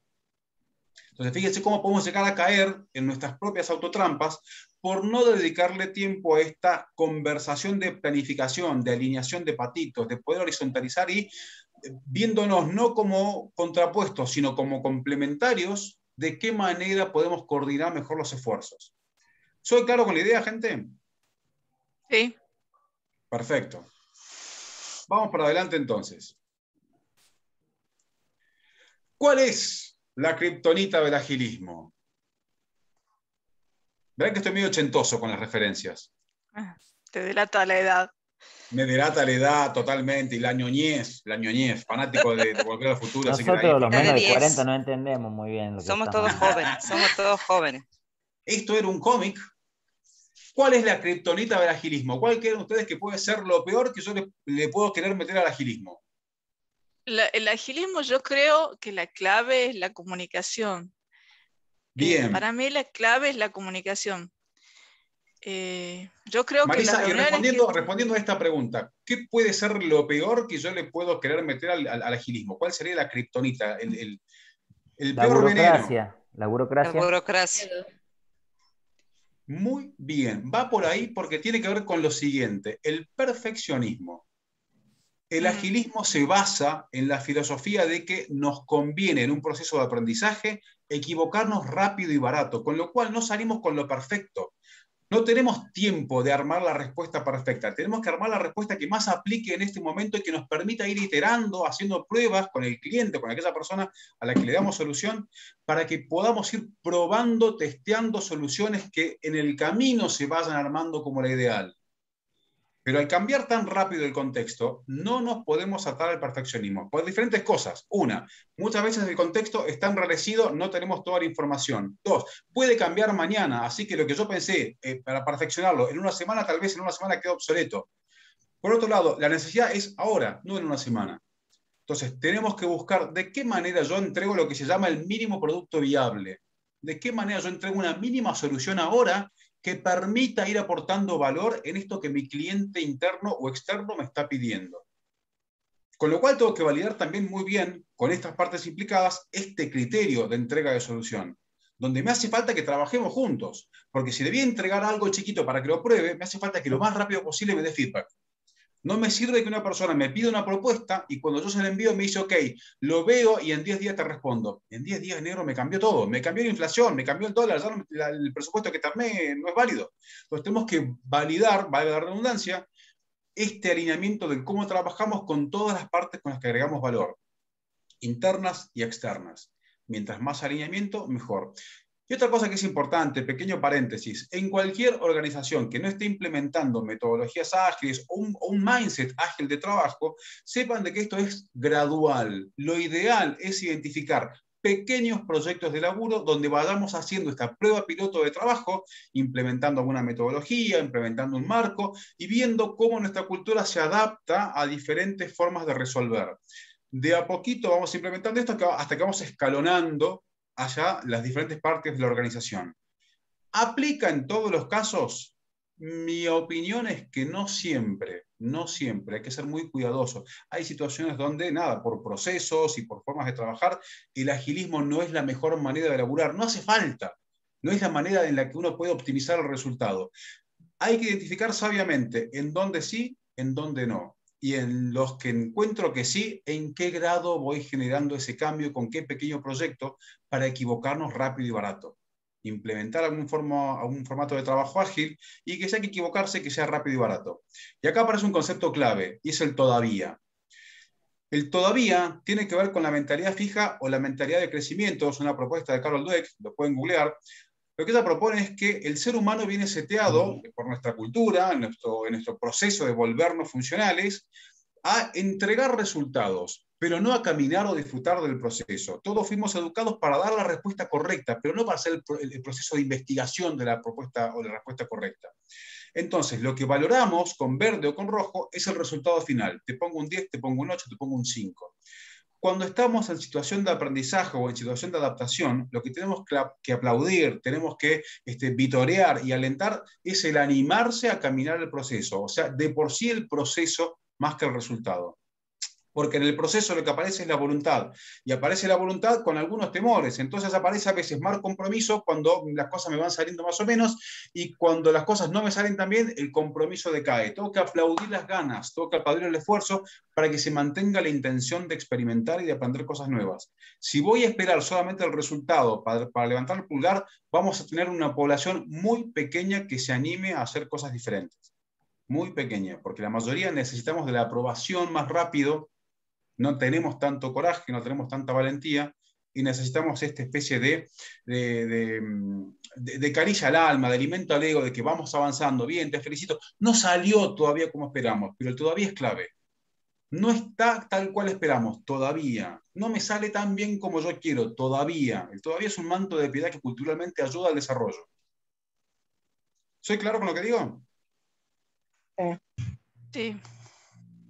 Entonces, fíjense cómo podemos llegar a caer en nuestras propias autotrampas por no dedicarle tiempo a esta conversación de planificación, de alineación de patitos, de poder horizontalizar y viéndonos no como contrapuestos, sino como complementarios, de qué manera podemos coordinar mejor los esfuerzos. ¿Soy claro con la idea, gente? Sí. Perfecto. Vamos para adelante entonces. ¿Cuál es la kriptonita del agilismo? Verán que estoy medio ochentoso con las referencias. Te delata la edad. Me delata la edad totalmente y la ñoñez, la ñoñez, fanático de, de Volver al Futuro. así que Nosotros los menos de 40 no entendemos muy bien lo que Somos estamos todos jóvenes, somos todos jóvenes. Esto era un cómic. ¿Cuál es la kriptonita del agilismo? ¿Cuál creen ustedes que puede ser lo peor que yo le, le puedo querer meter al agilismo? La- el agilismo yo creo que la clave es la comunicación. Bien. Para mí la clave es la comunicación. Eh, yo creo que Marisa, y respondiendo, que- respondiendo a esta pregunta, ¿qué puede ser lo peor que yo le puedo querer meter al, al- al agilismo? ¿Cuál sería la kriptonita? El, el- el La peor veneno. burocracia. La burocracia. La burocracia. Muy bien, va por ahí porque tiene que ver con lo siguiente, el perfeccionismo. El agilismo se basa en la filosofía de que nos conviene en un proceso de aprendizaje equivocarnos rápido y barato, con lo cual no salimos con lo perfecto. No tenemos tiempo de armar la respuesta perfecta, tenemos que armar la respuesta que más aplique en este momento y que nos permita ir iterando, haciendo pruebas con el cliente, con aquella persona a la que le damos solución, para que podamos ir probando, testeando soluciones que en el camino se vayan armando como la ideal. Pero al cambiar tan rápido el contexto, no nos podemos atar al perfeccionismo por diferentes cosas. Una, muchas veces el contexto está enrarecido, no tenemos toda la información. Dos, puede cambiar mañana, así que lo que yo pensé eh, para perfeccionarlo en una semana, tal vez en una semana quede obsoleto. Por otro lado, la necesidad es ahora, no en una semana. Entonces, tenemos que buscar de qué manera yo entrego lo que se llama el mínimo producto viable. De qué manera yo entrego una mínima solución ahora que permita ir aportando valor en esto que mi cliente interno o externo me está pidiendo. Con lo cual tengo que validar también muy bien con estas partes implicadas este criterio de entrega de solución, donde me hace falta que trabajemos juntos, porque si le voy a entregar algo chiquito para que lo pruebe, me hace falta que lo más rápido posible me dé feedback. No me sirve que una persona me pida una propuesta y cuando yo se la envío me dice, ok, lo veo y en 10 días te respondo. En 10 días, negro, me cambió todo. Me cambió la inflación, me cambió el dólar, ya el presupuesto que te armé no es válido. Entonces tenemos que validar, valga la redundancia, este alineamiento de cómo trabajamos con todas las partes con las que agregamos valor, internas y externas. Mientras más alineamiento, mejor. Y otra cosa que es importante, pequeño paréntesis, en cualquier organización que no esté implementando metodologías ágiles o un, mindset ágil de trabajo, sepan de que esto es gradual. Lo ideal es identificar pequeños proyectos de laburo donde vayamos haciendo esta prueba piloto de trabajo, implementando alguna metodología, implementando un marco y viendo cómo nuestra cultura se adapta a diferentes formas de resolver. De a poquito vamos implementando esto hasta que vamos escalonando hacia las diferentes partes de la organización. ¿Aplica en todos los casos? Mi opinión es que no siempre, no siempre, hay que ser muy cuidadoso. Hay situaciones donde, nada, por procesos y por formas de trabajar, el agilismo no es la mejor manera de elaborar, no hace falta, no es la manera en la que uno puede optimizar el resultado. Hay que identificar sabiamente en dónde sí, en dónde no y en los que encuentro que sí, en qué grado voy generando ese cambio, con qué pequeño proyecto para equivocarnos rápido y barato. Implementar algún, forma, algún formato de trabajo ágil y que sea que equivocarse, que sea rápido y barato. Y acá aparece un concepto clave y es el todavía. El todavía tiene que ver con la mentalidad fija o la mentalidad de crecimiento. Es una propuesta de Carol Dweck, lo pueden googlear, lo que ella propone es que el ser humano viene seteado por nuestra cultura, en nuestro, en nuestro proceso de volvernos funcionales, a entregar resultados, pero no a caminar o disfrutar del proceso. Todos fuimos educados para dar la respuesta correcta, pero no para hacer el, el proceso de investigación de la propuesta o de la respuesta correcta. Entonces, lo que valoramos con verde o con rojo es el resultado final. Te pongo un 10, te pongo un 8, te pongo un 5 cuando estamos en situación de aprendizaje o en situación de adaptación, lo que tenemos que aplaudir, tenemos que este, vitorear y alentar es el animarse a caminar el proceso, o sea, de por sí el proceso más que el resultado porque en el proceso lo que aparece es la voluntad, y aparece la voluntad con algunos temores, entonces aparece a veces más compromiso cuando las cosas me van saliendo más o menos, y cuando las cosas no me salen tan bien, el compromiso decae. Tengo que aplaudir las ganas, tengo que aplaudir el esfuerzo para que se mantenga la intención de experimentar y de aprender cosas nuevas. Si voy a esperar solamente el resultado para, para levantar el pulgar, vamos a tener una población muy pequeña que se anime a hacer cosas diferentes muy pequeña, porque la mayoría necesitamos de la aprobación más rápido no tenemos tanto coraje, no tenemos tanta valentía y necesitamos esta especie de, de, de, caricia al alma, de alimento al ego, de que vamos avanzando, bien, te felicito. No salió todavía como esperamos, pero el todavía es clave. No está tal cual esperamos, todavía. No me sale tan bien como yo quiero, todavía. El todavía es un manto de piedad que culturalmente ayuda al desarrollo. ¿Soy claro con lo que digo? Sí.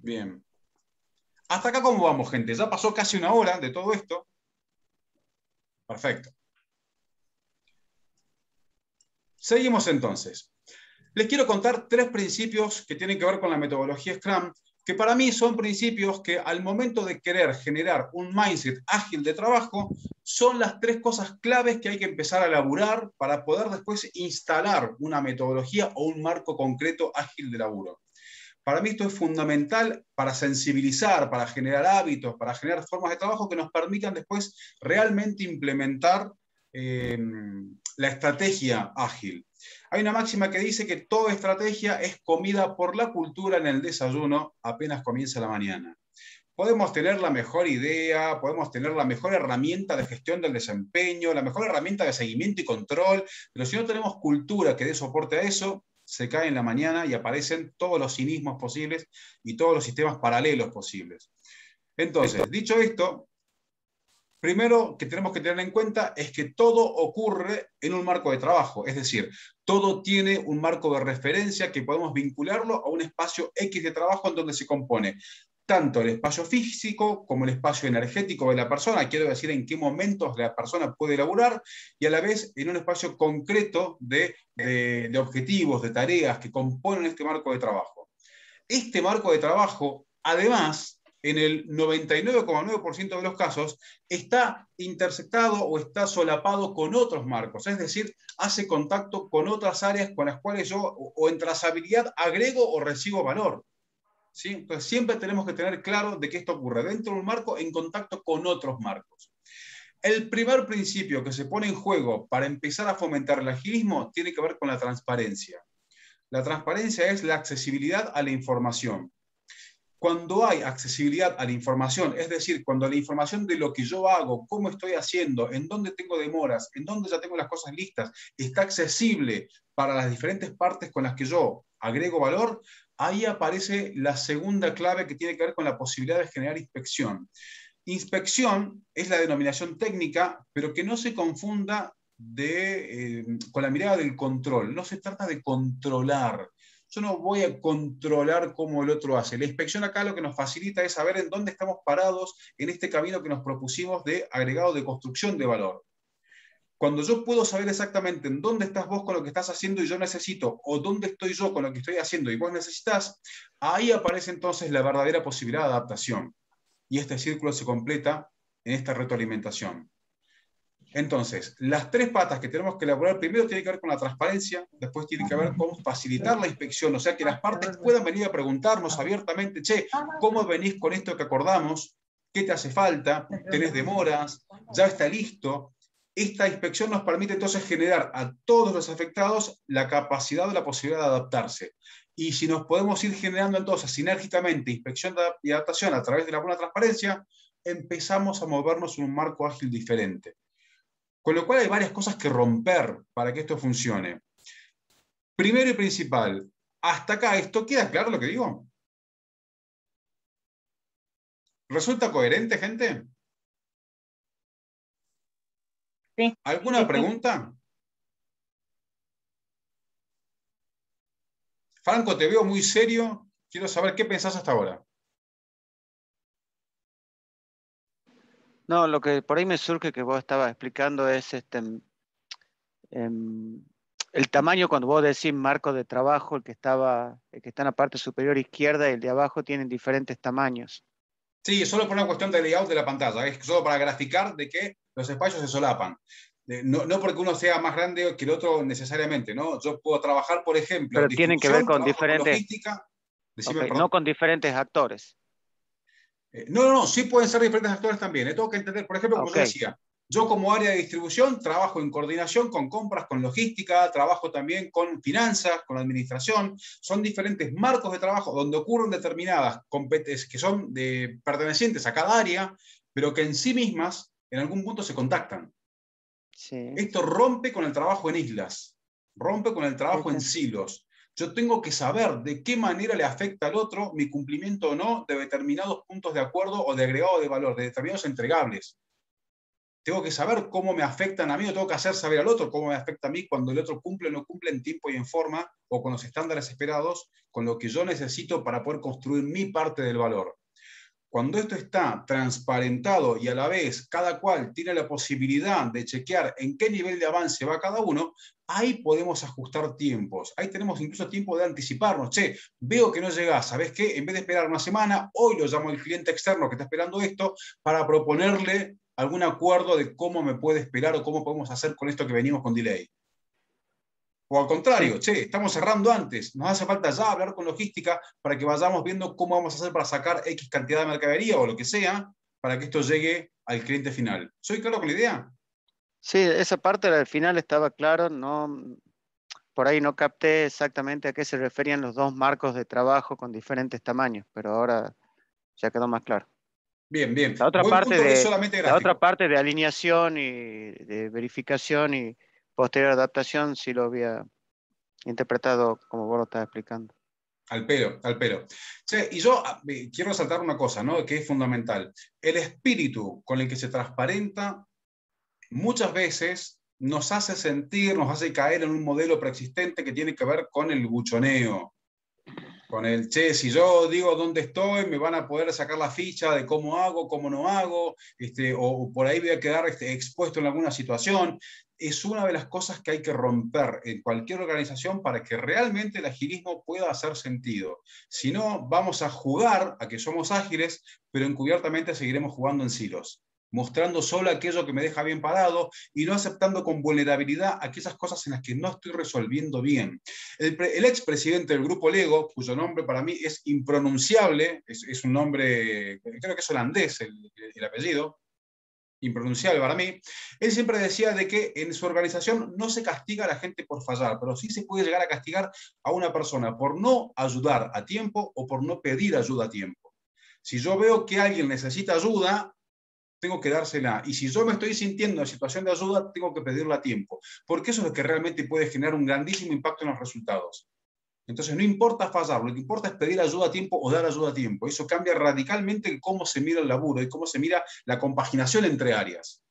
Bien. Hasta acá, ¿cómo vamos, gente? Ya pasó casi una hora de todo esto. Perfecto. Seguimos entonces. Les quiero contar tres principios que tienen que ver con la metodología Scrum, que para mí son principios que al momento de querer generar un mindset ágil de trabajo, son las tres cosas claves que hay que empezar a elaborar para poder después instalar una metodología o un marco concreto ágil de laburo. Para mí esto es fundamental para sensibilizar, para generar hábitos, para generar formas de trabajo que nos permitan después realmente implementar eh, la estrategia ágil. Hay una máxima que dice que toda estrategia es comida por la cultura en el desayuno apenas comienza la mañana. Podemos tener la mejor idea, podemos tener la mejor herramienta de gestión del desempeño, la mejor herramienta de seguimiento y control, pero si no tenemos cultura que dé soporte a eso, se cae en la mañana y aparecen todos los cinismos posibles y todos los sistemas paralelos posibles. Entonces, dicho esto, primero que tenemos que tener en cuenta es que todo ocurre en un marco de trabajo, es decir, todo tiene un marco de referencia que podemos vincularlo a un espacio X de trabajo en donde se compone tanto el espacio físico como el espacio energético de la persona, quiero decir en qué momentos la persona puede elaborar, y a la vez en un espacio concreto de, objetivos, de tareas que componen este marco de trabajo. Este marco de trabajo, además, en el 99,9% de los casos, está intersectado o está solapado con otros marcos, es decir, hace contacto con otras áreas con las cuales yo o en trazabilidad agrego o recibo valor. Entonces siempre tenemos que tener claro de que esto ocurre dentro de un marco en contacto con otros marcos. El primer principio que se pone en juego para empezar a fomentar el agilismo tiene que ver con la transparencia. La transparencia es la accesibilidad a la información. Cuando hay accesibilidad a la información, es decir, cuando la información de lo que yo hago, cómo estoy haciendo, en dónde tengo demoras, en dónde ya tengo las cosas listas, está accesible para las diferentes partes con las que yo agrego valor, ahí aparece la segunda clave que tiene que ver con la posibilidad de generar inspección. Inspección es la denominación técnica, pero que no se confunda eh, con la mirada del control. No se trata de controlar. Yo no voy a controlar cómo el otro hace. La inspección acá lo que nos facilita es saber en dónde estamos parados en este camino que nos propusimos de agregado de construcción de valor. Cuando yo puedo saber exactamente en dónde estás vos con lo que estás haciendo y yo necesito, o dónde estoy yo con lo que estoy haciendo y vos necesitas, ahí aparece entonces la verdadera posibilidad de adaptación. Y este círculo se completa en esta retroalimentación. Entonces, las tres patas que tenemos que elaborar primero tiene que ver con la transparencia, después tiene que ver con facilitar la inspección, o sea, que las partes puedan venir a preguntarnos abiertamente, che, ¿cómo venís con esto que acordamos? ¿Qué te hace falta? ¿Tenés demoras? ¿Ya está listo? Esta inspección nos permite entonces generar a todos los afectados la capacidad o la posibilidad de adaptarse. Y si nos podemos ir generando entonces sinérgicamente inspección y adaptación a través de la buena transparencia, empezamos a movernos en un marco ágil diferente. Con lo cual hay varias cosas que romper para que esto funcione. Primero y principal, hasta acá, ¿esto queda claro lo que digo? ¿Resulta coherente, gente? Sí. ¿Alguna pregunta? Franco, te veo muy serio. Quiero saber qué pensás hasta ahora. No, lo que por ahí me surge que vos estabas explicando es este, em, el tamaño cuando vos decís marco de trabajo, el que, estaba, el que está en la parte superior izquierda y el de abajo tienen diferentes tamaños. Sí, solo por una cuestión de layout de la pantalla, es solo para graficar de que los espacios se solapan. No, no, porque uno sea más grande que el otro necesariamente, ¿no? Yo puedo trabajar, por ejemplo. Pero tienen que ver con diferentes. Okay, no con diferentes actores. Eh, no, no, no, sí pueden ser diferentes actores también. ¿eh? Tengo que entender, por ejemplo, como okay. yo decía, yo como área de distribución trabajo en coordinación con compras, con logística, trabajo también con finanzas, con administración. Son diferentes marcos de trabajo donde ocurren determinadas competencias que son de, pertenecientes a cada área, pero que en sí mismas en algún punto se contactan. Sí. Esto rompe con el trabajo en islas, rompe con el trabajo en silos. Yo tengo que saber de qué manera le afecta al otro mi cumplimiento o no de determinados puntos de acuerdo o de agregado de valor, de determinados entregables. Tengo que saber cómo me afectan a mí o tengo que hacer saber al otro cómo me afecta a mí cuando el otro cumple o no cumple en tiempo y en forma o con los estándares esperados, con lo que yo necesito para poder construir mi parte del valor. Cuando esto está transparentado y a la vez cada cual tiene la posibilidad de chequear en qué nivel de avance va cada uno, ahí podemos ajustar tiempos. Ahí tenemos incluso tiempo de anticiparnos. Che, veo que no llegás, ¿sabes qué? En vez de esperar una semana, hoy lo llamo al cliente externo que está esperando esto para proponerle algún acuerdo de cómo me puede esperar o cómo podemos hacer con esto que venimos con delay. O al contrario, che, estamos cerrando antes, nos hace falta ya hablar con logística para que vayamos viendo cómo vamos a hacer para sacar X cantidad de mercadería o lo que sea, para que esto llegue al cliente final. ¿Soy claro con la idea? Sí, esa parte del final estaba claro, no, por ahí no capté exactamente a qué se referían los dos marcos de trabajo con diferentes tamaños, pero ahora ya quedó más claro. Bien, bien. La otra, parte de, la otra parte de alineación y de verificación y posterior adaptación sí lo había interpretado como vos lo estás explicando. Al pelo, al pelo. Y yo quiero resaltar una cosa, ¿no? Que es fundamental. El espíritu con el que se transparenta muchas veces nos hace sentir, nos hace caer en un modelo preexistente que tiene que ver con el buchoneo. Con el, che, si yo digo dónde estoy, me van a poder sacar la ficha de cómo hago, cómo no hago, este, o por ahí voy a quedar este, expuesto en alguna situación es una de las cosas que hay que romper en cualquier organización para que realmente el agilismo pueda hacer sentido. Si no, vamos a jugar a que somos ágiles, pero encubiertamente seguiremos jugando en silos, mostrando solo aquello que me deja bien parado y no aceptando con vulnerabilidad aquellas cosas en las que no estoy resolviendo bien. El, el expresidente del grupo Lego, cuyo nombre para mí es impronunciable, es, un nombre, creo que es holandés el, el apellido, impronunciable para mí, él siempre decía de que en su organización no se castiga a la gente por fallar, pero sí se puede llegar a castigar a una persona por no ayudar a tiempo o por no pedir ayuda a tiempo. Si yo veo que alguien necesita ayuda, tengo que dársela. Y si yo me estoy sintiendo en situación de ayuda, tengo que pedirla a tiempo, porque eso es lo que realmente puede generar un grandísimo impacto en los resultados. Entonces, no importa fallar, lo que importa es pedir ayuda a tiempo o dar ayuda a tiempo. Eso cambia radicalmente en cómo se mira el laburo y cómo se mira la compaginación entre áreas.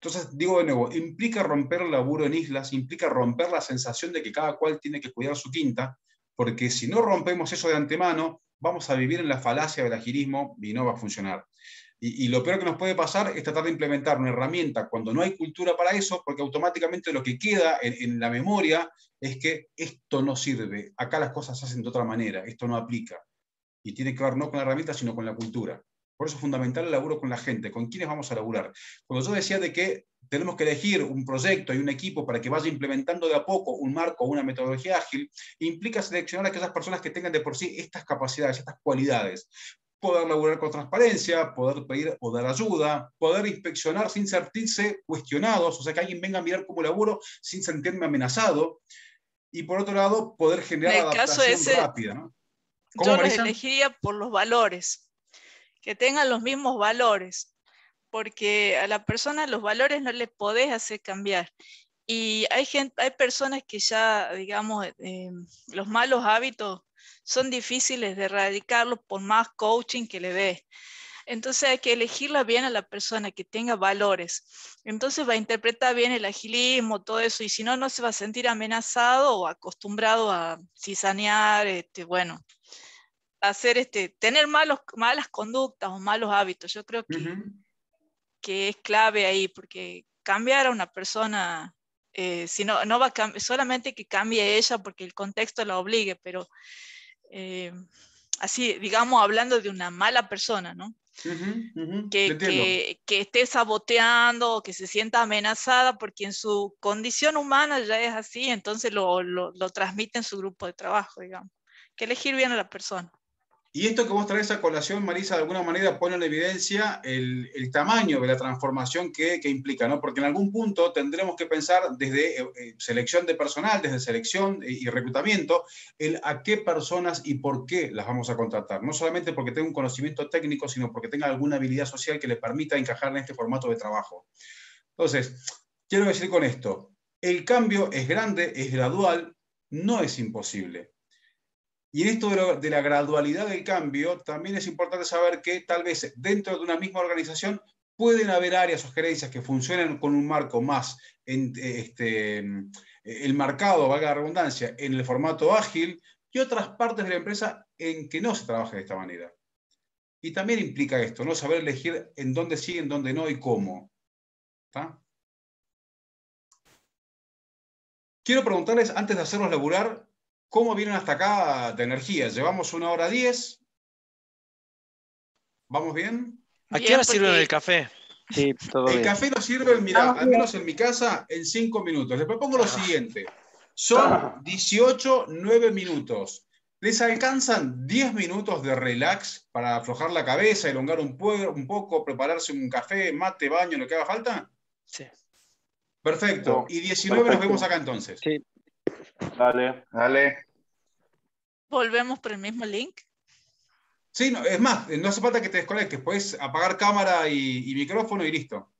Entonces, digo de nuevo, implica romper el laburo en islas, implica romper la sensación de que cada cual tiene que cuidar su quinta, porque si no rompemos eso de antemano, vamos a vivir en la falacia del agilismo y no va a funcionar. Y, lo peor que nos puede pasar es tratar de implementar una herramienta cuando no hay cultura para eso, porque automáticamente lo que queda en, la memoria es que esto no sirve, acá las cosas se hacen de otra manera, esto no aplica. Y tiene que ver no con la herramienta, sino con la cultura. Por eso es fundamental el laburo con la gente, con quienes vamos a laburar. Cuando yo decía de que tenemos que elegir un proyecto y un equipo para que vaya implementando de a poco un marco, una metodología ágil, implica seleccionar a aquellas personas que tengan de por sí estas capacidades, estas cualidades poder laburar con transparencia, poder pedir o dar ayuda, poder inspeccionar sin sentirse cuestionados, o sea, que alguien venga a mirar cómo laburo sin sentirme amenazado, y por otro lado, poder generar adaptación caso rápida. ¿no? Yo los elegiría por los valores, que tengan los mismos valores, porque a la persona los valores no le podés hacer cambiar. Y hay, gente, hay personas que ya, digamos, eh, los malos hábitos son difíciles de erradicarlo por más coaching que le dé. Entonces hay que elegirla bien a la persona que tenga valores. Entonces va a interpretar bien el agilismo, todo eso, y si no, no se va a sentir amenazado o acostumbrado a cizanear, este, bueno, hacer este, tener malos, malas conductas o malos hábitos. Yo creo que, que es clave ahí, porque cambiar a una persona, eh, si no, no va a solamente que cambie ella porque el contexto la obligue, pero eh, así, digamos, hablando de una mala persona, ¿no? que, que, esté saboteando o que se sienta amenazada porque en su condición humana ya es así, entonces lo, lo, lo transmite en su grupo de trabajo, digamos. Que elegir bien a la persona. Y esto que vos traes a colación, Marisa, de alguna manera pone en evidencia el, tamaño de la transformación que, implica, ¿no? Porque en algún punto tendremos que pensar desde eh, eh, selección de personal, desde selección y reclutamiento, el a qué personas y por qué las vamos a contratar. No solamente porque tenga un conocimiento técnico, sino porque tenga alguna habilidad social que le permita encajar en este formato de trabajo. Entonces, quiero decir con esto, el cambio es grande, es gradual, no es imposible y en esto de, la gradualidad del cambio, también es importante saber que tal vez dentro de una misma organización pueden haber áreas o gerencias que funcionen con un marco más en, este, el marcado, valga la redundancia, en el formato ágil y otras partes de la empresa en que no se trabaja de esta manera. Y también implica esto, ¿no? Saber elegir en dónde sí, en dónde no y cómo. Quiero preguntarles, antes de hacerlos laburar, ¿Cómo vienen hasta acá de energía? Llevamos una hora diez. ¿Vamos bien? ¿A qué hora sirve el café? Sí, todo el café nos sirve, mira, al menos en mi casa, en cinco minutos. Les propongo lo siguiente. Son 18, 9 minutos. ¿Les alcanzan 10 minutos de relax para aflojar la cabeza, elongar un, un poco, prepararse un café, mate, baño, lo que haga falta? Sí. Perfecto. Y 19 nos vemos acá entonces. Sí. Dale. Dale. ¿Volvemos por el mismo link? Sí, no, es más, no hace falta que te desconectes, puedes apagar cámara y, micrófono y listo.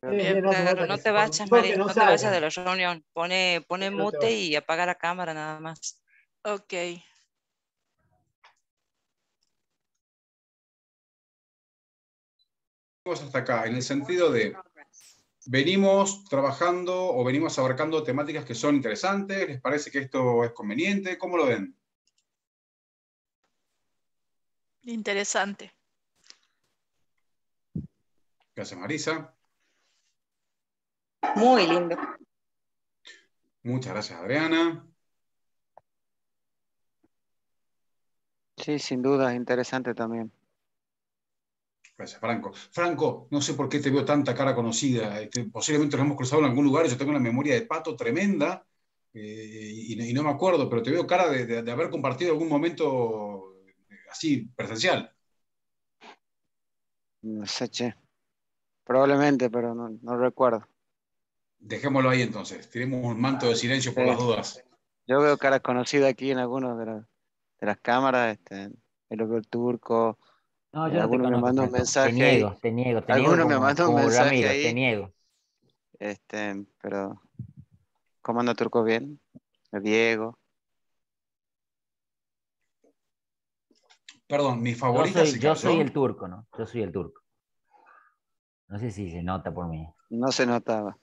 Bien, no te vayas, María, no, te vayas de la reunión. Pone, pone mute y apaga la cámara nada más. Ok. hasta acá, en el sentido de venimos trabajando o venimos abarcando temáticas que son interesantes, ¿les parece que esto es conveniente? ¿Cómo lo ven? Interesante. Gracias, Marisa. Muy lindo. Muchas gracias, Adriana. Sí, sin duda, interesante también. Gracias, Franco. Franco, no sé por qué te veo tanta cara conocida. Este, posiblemente nos hemos cruzado en algún lugar. Yo tengo una memoria de pato tremenda eh, y, no me acuerdo, pero te veo cara de, haber compartido algún momento así, presencial. No sé, che. Probablemente, pero no, recuerdo. Dejémoslo ahí entonces. Tiremos un manto de silencio por las dudas. Yo veo caras conocidas aquí en algunas de, las cámaras. Este, el turco No, yo no te Alguno me mandó un mensaje. Te niego, te niego, te Alguno niego me como- mandó un como mensaje Ramiro, ahí. te niego. Este, pero. ¿Cómo anda Turco bien? Diego. Perdón, mi Yo favorita soy, se yo soy el turco, ¿no? Yo soy el turco. No sé si se nota por mí. No se notaba.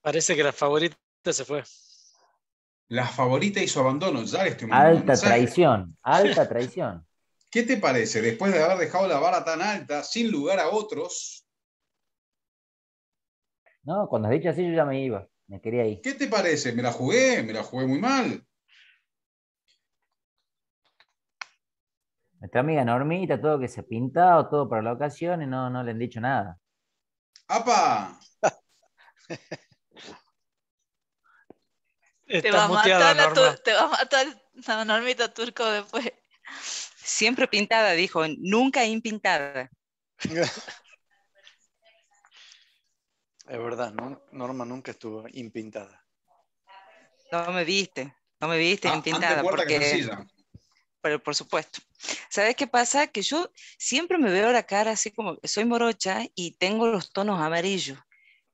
Parece que la favorita se fue. La favorita hizo abandono, ya le estoy un Alta mensaje. traición, alta traición. ¿Qué te parece? Después de haber dejado la vara tan alta, sin lugar a otros, No, cuando has dicho así yo ya me iba, me quería ir. ¿qué te parece? Me la jugué, me la jugué muy mal. Nuestra amiga Normita, todo que se ha pintado, todo para la ocasión y no, no le han dicho nada. ¡Apa! Te va, a matar la tu- te va a matar la normita turco después. Siempre pintada, dijo, nunca impintada. Es verdad, ¿no? Norma nunca estuvo impintada. No me viste, no me viste Ah, impintada. porque... Pero por supuesto. ¿Sabes qué pasa? Que yo siempre me veo la cara así como, soy morocha y tengo los tonos amarillos.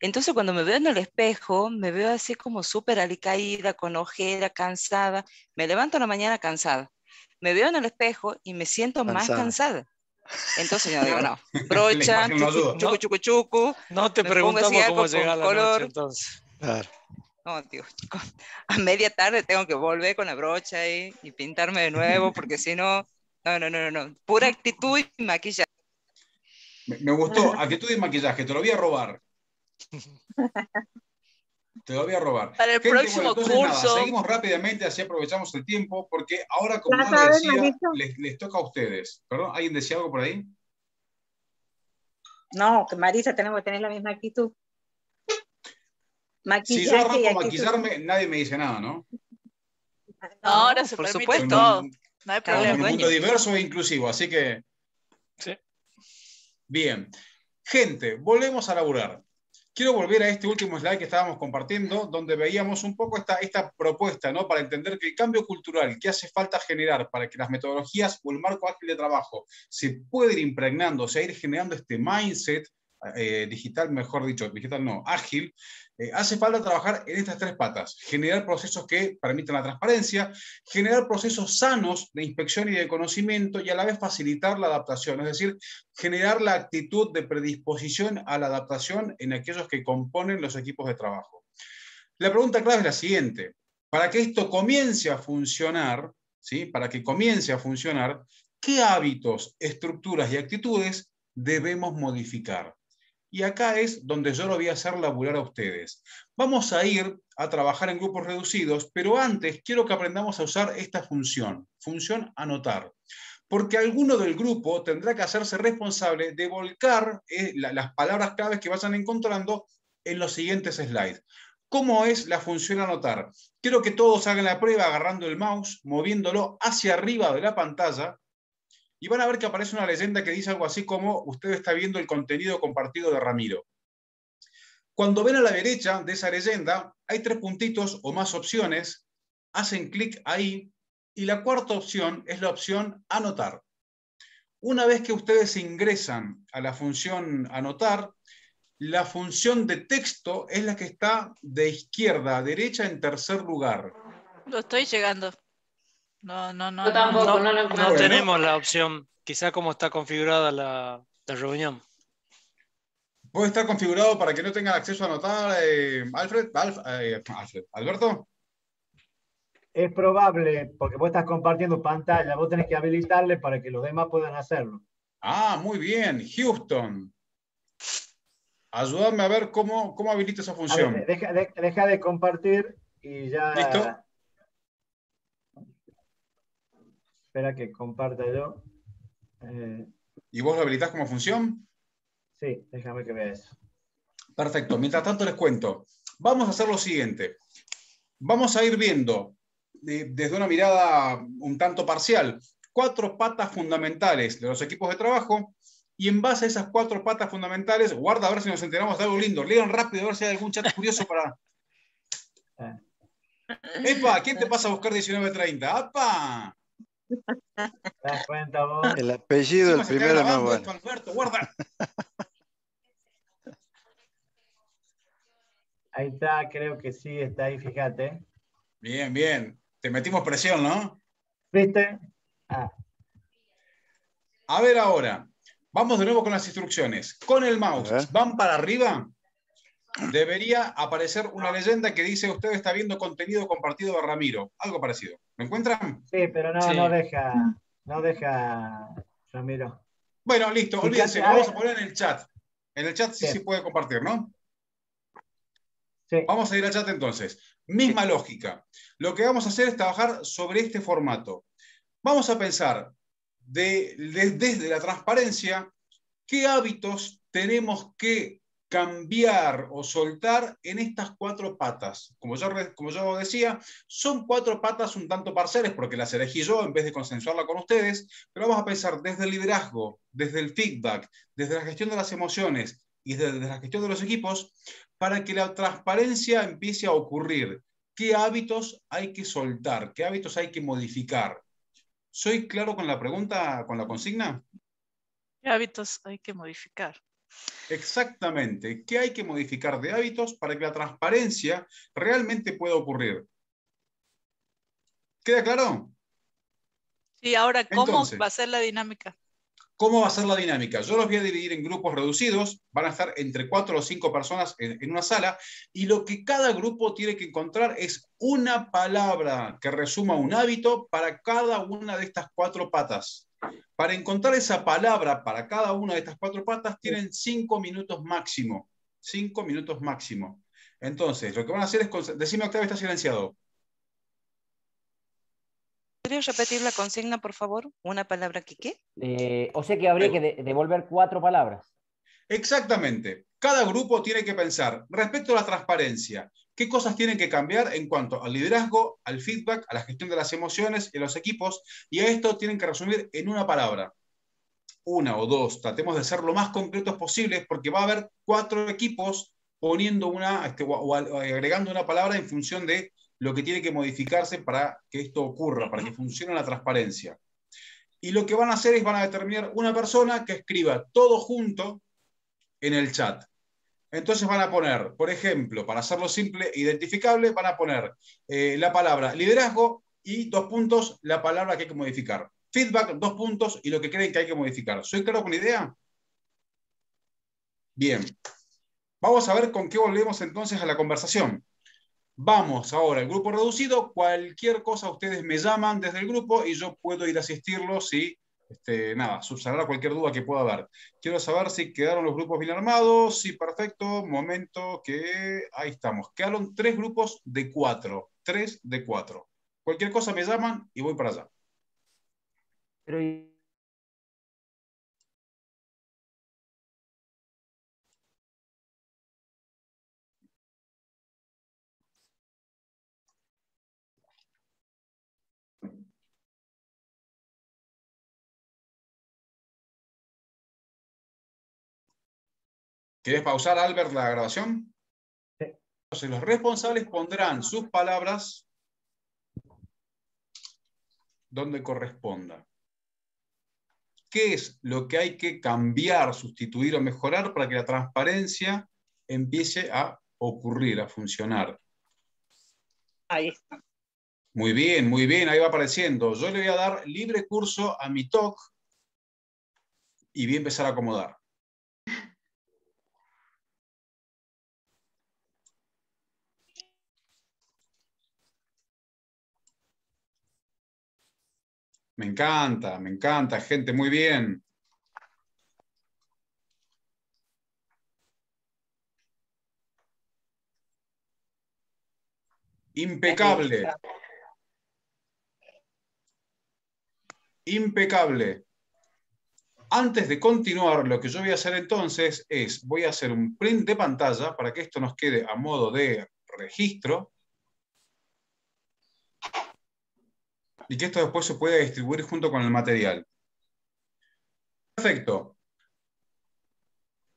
Entonces cuando me veo en el espejo, me veo así como súper alicaída, con ojera, cansada. Me levanto en la mañana cansada. Me veo en el espejo y me siento más Cansada. cansada. Entonces yo digo, no, brocha, no chucu, chucu, chucu, chucu. No te Me pongo así preguntamos cómo con llegar la color. noche entonces. Claro. No, tío, chico, a media tarde tengo que volver con la brocha ahí y pintarme de nuevo, porque si no, no, no, no, no, no. Pura actitud y maquillaje. Me, me gustó. Actitud y maquillaje, te lo voy a robar. Te lo voy a robar. Para el Gente, próximo entonces, nada, curso. seguimos rápidamente, así aprovechamos el tiempo, porque ahora, como yo sabes, decía, les, les toca a ustedes. ¿Perdón? ¿Alguien decía algo por ahí? No, que Marisa tenemos que tener la misma actitud. Si Maquillaje yo y arranco a maquillarme, nadie me dice nada, ¿no? No, ahora se por permite supuesto. todo. No hay en un problema. mundo diverso e inclusivo, así que. Sí. Bien. Gente, volvemos a laburar. Quiero volver a este último slide que estábamos compartiendo, donde veíamos un poco esta, esta propuesta, ¿no? Para entender que el cambio cultural que hace falta generar para que las metodologías o el marco ágil de trabajo se pueda ir impregnando, o sea, ir generando este mindset eh, digital, mejor dicho, digital no, ágil, eh, hace falta trabajar en estas tres patas. Generar procesos que permitan la transparencia, generar procesos sanos de inspección y de conocimiento y a la vez facilitar la adaptación, es decir, generar la actitud de predisposición a la adaptación en aquellos que componen los equipos de trabajo. La pregunta clave es la siguiente. Para que esto comience a funcionar, ¿sí? para que comience a funcionar, ¿qué hábitos, estructuras y actitudes debemos modificar? Y acá es donde yo lo voy a hacer laburar a ustedes. Vamos a ir a trabajar en grupos reducidos, pero antes quiero que aprendamos a usar esta función, función anotar. Porque alguno del grupo tendrá que hacerse responsable de volcar eh, la- las palabras claves que vayan encontrando en los siguientes slides. ¿Cómo es la función anotar? Quiero que todos hagan la prueba agarrando el mouse, moviéndolo hacia arriba de la pantalla, y van a ver que aparece una leyenda que dice algo así como usted está viendo el contenido compartido de Ramiro. Cuando ven a la derecha de esa leyenda, hay tres puntitos o más opciones, hacen clic ahí y la cuarta opción es la opción anotar. Una vez que ustedes ingresan a la función anotar, la función de texto es la que está de izquierda a derecha en tercer lugar. Lo estoy llegando. No, no, no. Yo tampoco, no. no lo No encuentro. Bueno. tenemos la opción, quizá cómo está configurada la, la reunión. ¿Puede estar configurado para que no tengan acceso a anotar, eh, Alfred? Alf- eh, Alfred? ¿Alberto? Es probable, porque vos estás compartiendo pantalla, vos tenés que habilitarle para que los demás puedan hacerlo. Ah, muy bien. Houston. Ayúdame a ver cómo, cómo habilita esa función. ver, deja, de, deja de compartir y ya. ¿Listo? Espera que comparta yo. Eh, ¿Y vos lo habilitás como función? sí, déjame que vea eso. Perfecto. Mientras tanto les cuento. Vamos a hacer lo siguiente. Vamos a ir viendo eh, desde una mirada un tanto parcial cuatro patas fundamentales de los equipos de trabajo y en base a esas cuatro patas fundamentales, guarda a ver si nos enteramos de algo lindo. Lean rápido a ver si hay algún chat curioso para... Epa, ¿quién te pasa a buscar 19.30? ¡Apa! ¿Te das cuenta vos? El apellido, el primero no bueno. Alberto, guarda. Ahí está, creo que sí, está ahí, fíjate. Bien, bien. Te metimos presión, ¿no? ¿Viste? Ah, A ver ahora, vamos de nuevo con las instrucciones. Con el mouse, van para arriba. Debería aparecer una leyenda que dice usted está viendo contenido compartido de Ramiro. Algo parecido. ¿Lo encuentran? sí, pero no, Sí. no deja, no deja, Ramiro. Bueno, listo, olvídense, lo vamos a poner en el chat. En el chat sí se puede compartir, ¿no? Sí. Vamos a ir al chat entonces. Misma lógica. Lo que vamos a hacer es trabajar sobre este formato. Vamos a pensar de- de- desde la transparencia qué hábitos tenemos que cambiar o soltar en estas cuatro patas. Como yo, como yo decía, son cuatro patas un tanto parciales porque las elegí yo en vez de consensuarla con ustedes, pero vamos a pensar desde el liderazgo, desde el feedback, desde la gestión de las emociones y desde la gestión de los equipos para que la transparencia empiece a ocurrir. ¿Qué hábitos hay que soltar? ¿Qué hábitos hay que modificar? ¿Soy claro con la pregunta, con la consigna? ¿Qué hábitos hay que modificar? Exactamente. ¿Qué hay que modificar de hábitos para que la transparencia realmente pueda ocurrir? ¿Queda claro? Y ahora, ¿cómo Entonces. va a ser la dinámica? ¿Cómo va a ser la dinámica? Yo los voy a dividir en grupos reducidos, van a estar entre cuatro o cinco personas en, en una sala, y lo que cada grupo tiene que encontrar es una palabra que resuma un hábito para cada una de estas cuatro patas. Para encontrar esa palabra para cada una de estas cuatro patas tienen cinco minutos máximo. Cinco minutos máximo. Entonces, lo que van a hacer es... Decime, Octavio, está silenciado. ¿Podrías repetir la consigna, por favor? Una palabra que qué. Eh, o sea que habría que de- devolver cuatro palabras. Exactamente. Cada grupo tiene que pensar respecto a la transparencia, qué cosas tienen que cambiar en cuanto al liderazgo, al feedback, a la gestión de las emociones y los equipos, y a esto tienen que resumir en una palabra. Una o dos. Tratemos de ser lo más concretos posibles porque va a haber cuatro equipos poniendo una este, o, agregando una palabra en función de lo que tiene que modificarse para que esto ocurra, para que funcione la transparencia. Y lo que van a hacer es van a determinar una persona que escriba todo junto en el chat. Entonces van a poner, por ejemplo, para hacerlo simple e identificable, van a poner eh, la palabra liderazgo y dos puntos la palabra que hay que modificar. Feedback, dos puntos y lo que creen que hay que modificar. ¿Soy claro con la idea? Bien. Vamos a ver con qué volvemos entonces a la conversación. Vamos ahora al grupo reducido. Cualquier cosa ustedes me llaman desde el grupo y yo puedo ir a asistirlos y este, nada, subsanar cualquier duda que pueda haber. Quiero saber si quedaron los grupos bien armados. Sí, perfecto. Momento que ahí estamos. Quedaron tres grupos de cuatro. Tres de cuatro. Cualquier cosa me llaman y voy para allá. Pero ¿Querés pausar, Albert, la grabación? Entonces, los responsables pondrán sus palabras donde corresponda. ¿Qué es lo que hay que cambiar, sustituir o mejorar para que la transparencia empiece a ocurrir, a funcionar? Ahí está. Muy bien, muy bien, ahí va apareciendo. Yo le voy a dar libre curso a mi talk y voy a empezar a acomodar. Me encanta, me encanta, gente, muy bien. Impecable. Impecable. Antes de continuar, lo que yo voy a hacer entonces es, voy a hacer un print de pantalla para que esto nos quede a modo de registro y que esto después se pueda distribuir junto con el material. Perfecto.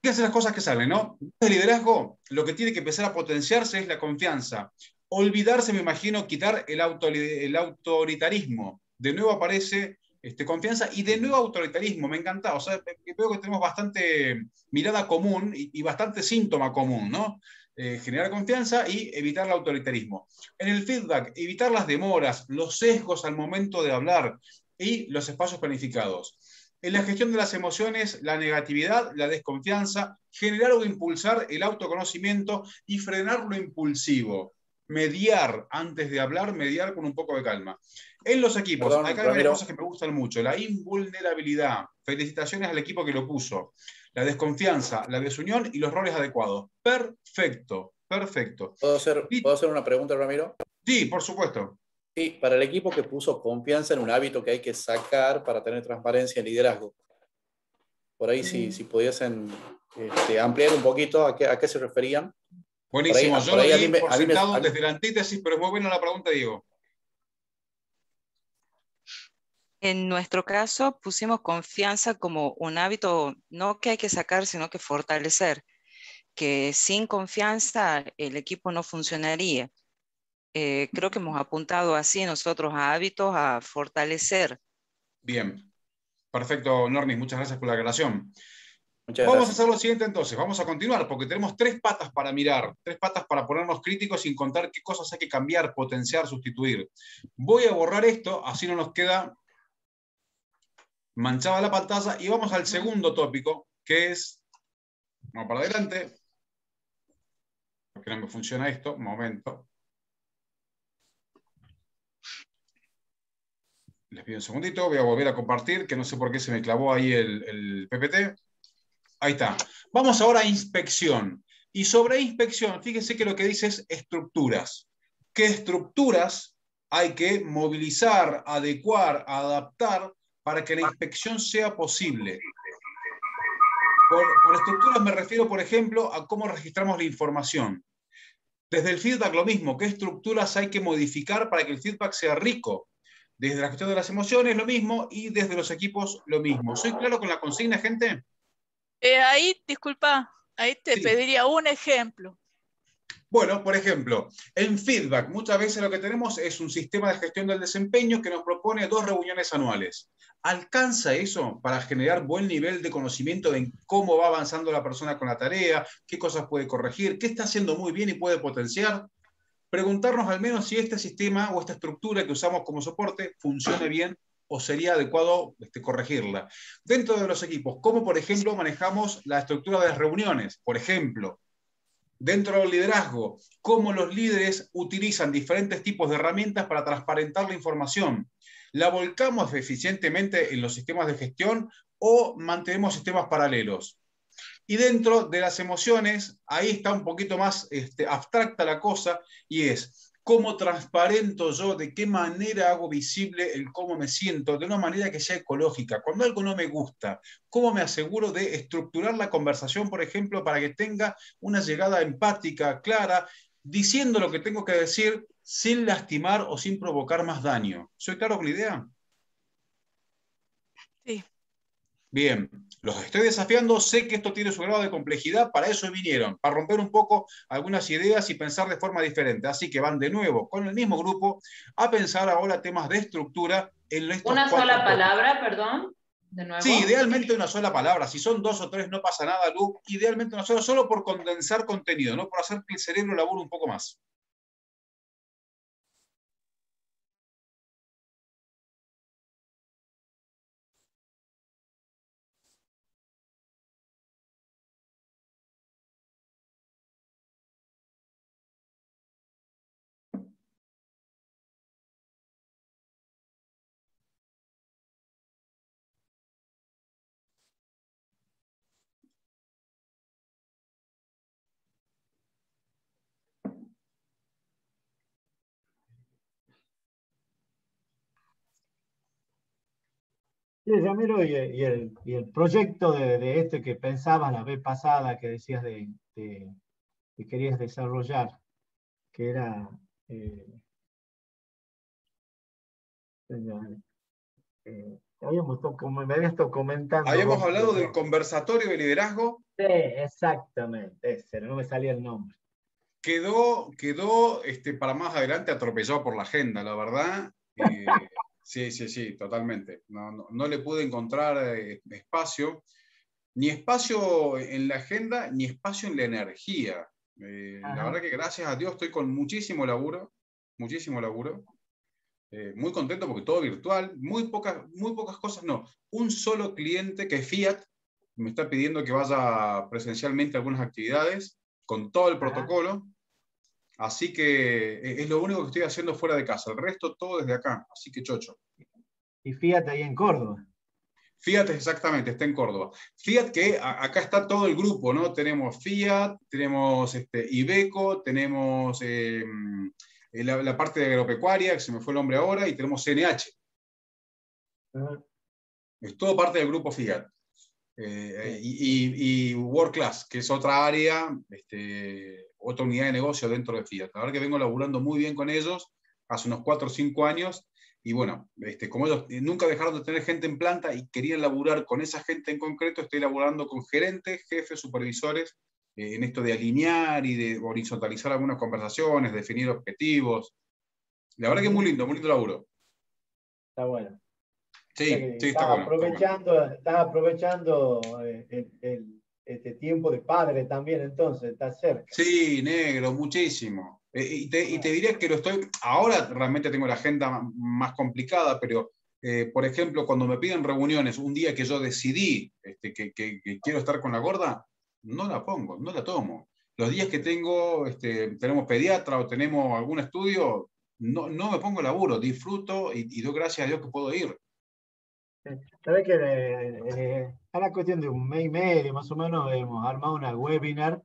Fíjense las cosas que salen, ¿no? El liderazgo, lo que tiene que empezar a potenciarse es la confianza. Olvidarse, me imagino, quitar el, auto, el autoritarismo. de nuevo aparece este, confianza y de nuevo autoritarismo. Me encanta. O sea, veo que tenemos bastante mirada común y, y bastante síntoma común, ¿no? Eh, generar confianza y evitar el autoritarismo. En el feedback, evitar las demoras, los sesgos al momento de hablar y los espacios planificados. En la gestión de las emociones, la negatividad, la desconfianza, generar o impulsar el autoconocimiento y frenar lo impulsivo. Mediar antes de hablar, mediar con un poco de calma. En los equipos, Perdón, acá hay varias cosas que me gustan mucho. La invulnerabilidad. Felicitaciones al equipo que lo puso. La desconfianza, la desunión y los roles adecuados. Perfecto, perfecto. ¿Puedo hacer, ¿Puedo hacer una pregunta, Ramiro? Sí, por supuesto. Sí, para el equipo que puso confianza en un hábito que hay que sacar para tener transparencia y liderazgo. Por ahí, si, si pudiesen este, ampliar un poquito a qué, a qué se referían. Buenísimo. Ahí- Yo lo a di mí me- por a mí me- sentado a mí- desde la antítesis, pero es muy buena la pregunta, Diego. En nuestro caso pusimos confianza como un hábito no que hay que sacar, sino que fortalecer, que sin confianza el equipo no funcionaría. Eh, creo que hemos apuntado así nosotros a hábitos a fortalecer. Bien. Perfecto, Nornis, muchas gracias por la aclaración. Muchas Vamos a gracias. hacer lo siguiente entonces, vamos a continuar, porque tenemos tres patas para mirar, tres patas para ponernos críticos sin contar qué cosas hay que cambiar, potenciar, sustituir. Voy a borrar esto, así no nos queda manchada la pantalla, y vamos al segundo tópico, que es, vamos para adelante, porque no me funciona esto, un momento. Les pido un segundito, voy a volver a compartir, que no sé por qué se me clavó ahí el, el PPT. Ahí está. Vamos ahora a inspección. Y sobre inspección, fíjense que lo que dice es estructuras. ¿Qué estructuras hay que movilizar, adecuar, adaptar para que la inspección sea posible? Por, por estructuras me refiero, por ejemplo, a cómo registramos la información. Desde el feedback lo mismo, qué estructuras hay que modificar para que el feedback sea rico. Desde la gestión de las emociones lo mismo y desde los equipos lo mismo. ¿Soy claro con la consigna, gente? Eh, ahí, disculpa, ahí te Sí. pediría un ejemplo. Bueno, por ejemplo, en feedback muchas veces lo que tenemos es un sistema de gestión del desempeño que nos propone dos reuniones anuales. ¿Alcanza eso para generar buen nivel de conocimiento de cómo va avanzando la persona con la tarea, qué cosas puede corregir, qué está haciendo muy bien y puede potenciar? Preguntarnos al menos si este sistema o esta estructura que usamos como soporte funciona bien o sería adecuado este, corregirla. Dentro de los equipos, ¿cómo por ejemplo manejamos la estructura de las reuniones? Por ejemplo, dentro del liderazgo, cómo los líderes utilizan diferentes tipos de herramientas para transparentar la información. ¿La volcamos eficientemente en los sistemas de gestión o mantenemos sistemas paralelos? Y dentro de las emociones, ahí está un poquito más este, abstracta la cosa y es cómo transparento yo, de qué manera hago visible el cómo me siento, de una manera que sea ecológica. Cuando algo no me gusta, ¿cómo me aseguro de estructurar la conversación, por ejemplo, para que tenga una llegada empática, clara, diciendo lo que tengo que decir sin lastimar o sin provocar más daño? ¿Soy claro con la idea? Sí. Bien, los estoy desafiando, sé que esto tiene su grado de complejidad, para eso vinieron, para romper un poco algunas ideas y pensar de forma diferente. Así que van de nuevo con el mismo grupo a pensar ahora temas de estructura en estos Una sola tópicos. palabra, perdón. De nuevo. Sí, idealmente una sola palabra. Si son dos o tres no pasa nada, Lu. Idealmente una sola, solo por condensar contenido, no por hacer que el cerebro labure un poco más. Sí, Ramiro, y, y el, y el proyecto de, de este que pensabas la vez pasada, que decías de, de- que querías desarrollar, que era... eh, eh, habíamos to- como me habías comentando. Habíamos vos, hablado del conversatorio de liderazgo. Sí, exactamente, ese, no me salía el nombre. Quedó, quedó este, para más adelante atropellado por la agenda, la verdad. Eh, Sí, sí, sí, totalmente. No, no, no le pude encontrar eh, espacio, ni espacio en la agenda, ni espacio en la energía. Eh, la verdad que gracias a Dios estoy con muchísimo laburo, muchísimo laburo. Eh, muy contento porque todo virtual, muy pocas, muy pocas cosas, no. Un solo cliente que es Fiat me está pidiendo que vaya presencialmente a algunas actividades con todo el protocolo. Así que eh, es lo único que estoy haciendo fuera de casa. El resto todo desde acá. Así que chocho. Y fíjate ahí en Córdoba. Fiat exactamente, está en Córdoba. Fiat que a- acá está todo el grupo, ¿no? Tenemos Fiat, tenemos este, Ibeco, tenemos eh, eh, la, la parte de agropecuaria, que se me fue el nombre ahora, y tenemos CNH. Es todo parte del grupo Fiat. Eh, y, y- y World Class, que es otra área, este, otra unidad de negocio dentro de Fiat. La verdad que vengo laburando muy bien con ellos hace unos 4 o 5 años. Y bueno, este, como ellos nunca dejaron de tener gente en planta y querían laburar con esa gente en concreto, estoy laburando con gerentes, jefes, supervisores, eh, en esto de alinear y de horizontalizar algunas conversaciones, definir objetivos. La verdad que es muy lindo, muy lindo laburo. Está bueno. Sí, O sea que sí, está bueno. está bueno. aprovechando, estás aprovechando eh, el- el- este tiempo de padre también, entonces, estás cerca. Sí, negro, muchísimo. Eh, y, te, y te diría que lo estoy, ahora realmente tengo la agenda más complicada, pero eh, por ejemplo, cuando me piden reuniones, un día que yo decidí este, que, que- que quiero estar con la gorda, no la pongo, no la tomo. Los días que tengo, este, tenemos pediatra o tenemos algún estudio, no, no me pongo laburo, disfruto y, y doy gracias a Dios que puedo ir. Sabes que eh, a la cuestión de un mes y medio más o menos hemos armado una webinar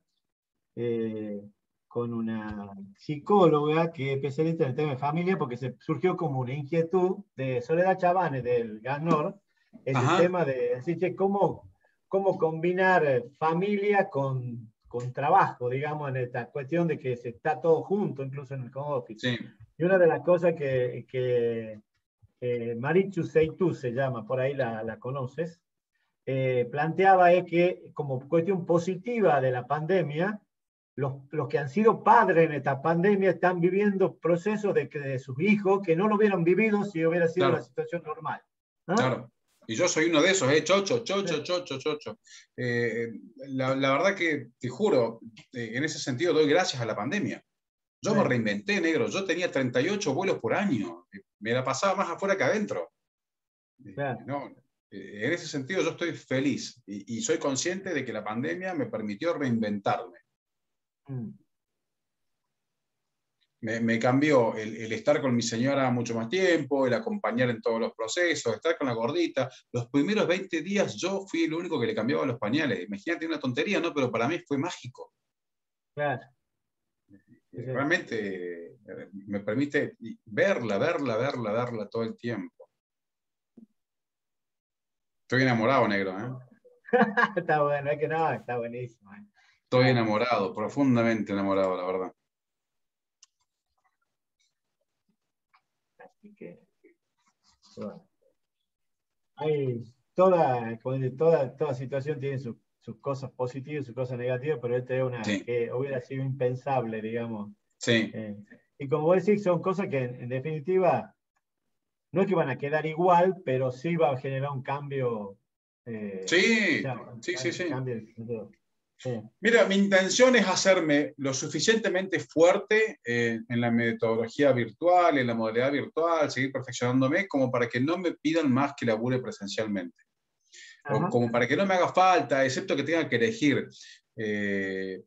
eh, con una psicóloga que es especialista en el tema de familia porque se surgió como una inquietud de Soledad Chavane del GANOR, ese Ajá. tema de decir, che, cómo, cómo combinar familia con, con trabajo, digamos, en esta cuestión de que se está todo junto, incluso en el home office. Sí. Y una de las cosas que, que eh, Marichu Seitu se llama, por ahí la, la conoces, eh, planteaba es que como cuestión positiva de la pandemia, los, los que han sido padres en esta pandemia están viviendo procesos de que de sus hijos que no lo hubieran vivido si hubiera sido Claro. la situación normal. ¿no? Claro. Y yo soy uno de esos, ¿eh? Chocho, chocho, chocho, chocho. Eh, la, la verdad que, te juro, eh, en ese sentido doy gracias a la pandemia. Yo me Sí. reinventé, negro. Yo tenía 38 vuelos por año. Me la pasaba más afuera que adentro. Eh, Claro. no, eh, en ese sentido yo estoy feliz y, y soy consciente de que la pandemia me permitió reinventarme. Mm. Me, me cambió el, el estar con mi señora mucho más tiempo, el acompañar en todos los procesos, estar con la gordita. Los primeros 20 días yo fui el único que le cambiaba los pañales. Imagínate una tontería, ¿no? Pero para mí fue mágico. Claro. Realmente eh, me permite verla, verla, verla, verla todo el tiempo. Estoy enamorado, negro, ¿eh? está bueno, es que no, está buenísimo. ¿eh? Estoy enamorado, profundamente enamorado, la verdad. Así que, bueno. Hay toda, toda, toda situación tiene sus, sus cosas positivas y sus cosas negativas, pero esta es una Sí. que hubiera sido impensable, digamos. Sí, Eh, y como vos decís, son cosas que en, en definitiva no es que van a quedar igual, pero sí va a generar un cambio. eh, Sí, un sí, sí, cambio. Sí. Mira, mi intención es hacerme lo suficientemente fuerte eh, en la metodología virtual, en la modalidad virtual, seguir perfeccionándome, como para que no me pidan más que labure presencialmente. Ajá. como para que no me haga falta, excepto que tenga que elegir. Eh,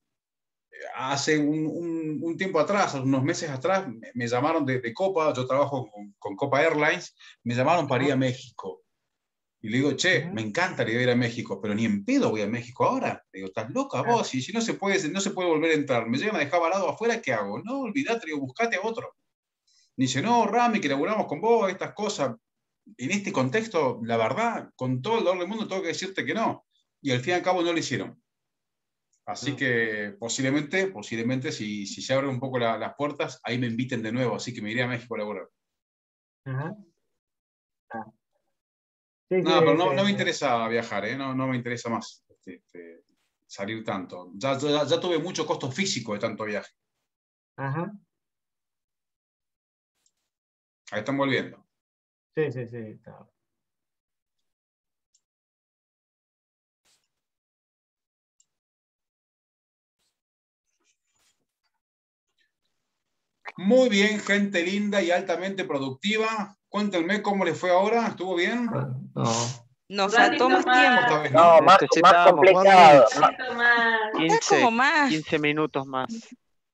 hace un, un- un tiempo atrás, unos meses atrás, me, me llamaron de, de Copa, yo trabajo con, con Copa Airlines, me llamaron para ir a México. Y le digo, che, me encantaría ir a México, pero ni en pedo voy a México ahora. Le digo, estás loca vos, y si no se puede, no se puede volver a entrar, me llegan a dejar varado afuera, ¿qué hago? No, olvidate, digo, buscate a otro. Me dice, no, Rami, que laburamos con vos, estas cosas. En este contexto, la verdad, con todo el dolor del mundo, tengo que decirte que no. Y al fin y al cabo no lo hicieron. Así que posiblemente, posiblemente, si, si se abren un poco la- las puertas, ahí me inviten de nuevo, así que me iré a México a. Ajá. Ah. Sí, No, sí, pero no, no me interesa viajar, ¿eh? no, no me interesa más este, este, salir tanto. Ya, ya, ya tuve mucho costo físico de tanto viaje. Ajá. Ahí están volviendo. Sí, sí, sí. Está. Muy bien, gente linda y altamente productiva. Cuéntenme cómo les fue ahora. ¿Estuvo bien? No. Nos ratito más tiempo. No, más, más complicado. Más. 15, como más. 15 minutos más.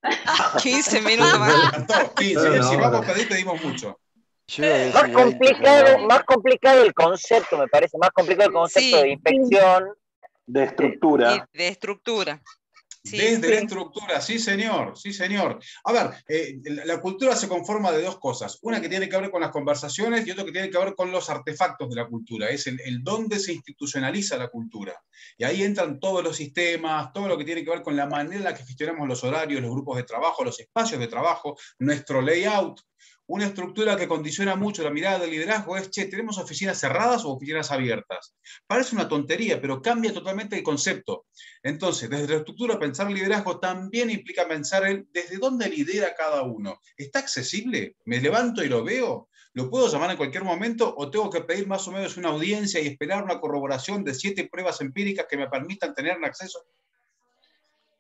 15 minutos más. encantó. 15. No, no, si vamos a pedir, pedimos mucho. Más 20, complicado, más complicado el concepto, me parece, más complicado el concepto Sí. de inspección. De Y estructura. de estructura. Sí. Desde la estructura, sí señor, sí señor. A ver, eh, la la cultura se conforma de dos cosas. Una que tiene que ver con las conversaciones y otra que tiene que ver con los artefactos de la cultura. Es el, el dónde se institucionaliza la cultura. Y ahí entran todos los sistemas, todo lo que tiene que ver con la manera en la que gestionamos los horarios, los grupos de trabajo, los espacios de trabajo, nuestro layout. Una estructura que condiciona mucho la mirada del liderazgo es, che, ¿tenemos oficinas cerradas o oficinas abiertas? Parece una tontería, pero cambia totalmente el concepto. Entonces, desde la estructura, pensar liderazgo también implica pensar en desde dónde lidera cada uno. ¿Está accesible? ¿Me levanto y lo veo? ¿Lo puedo llamar en cualquier momento o tengo que pedir más o menos una audiencia y esperar una corroboración de siete pruebas empíricas que me permitan tener un acceso?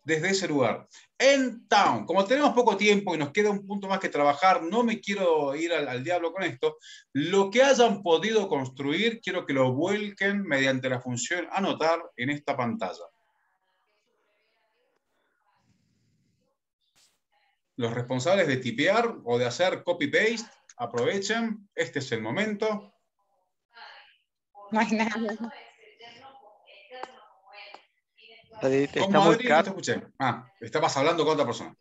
Desde ese lugar. En Town, como tenemos poco tiempo y nos queda un punto más que trabajar, no me quiero ir al, diablo con esto. Lo que hayan podido construir, quiero que lo vuelquen mediante la función anotar en esta pantalla. Los responsables de tipear o de hacer copy-paste, aprovechen, este es el momento. No hay. Está te escuché. Ah, estabas hablando con otra persona.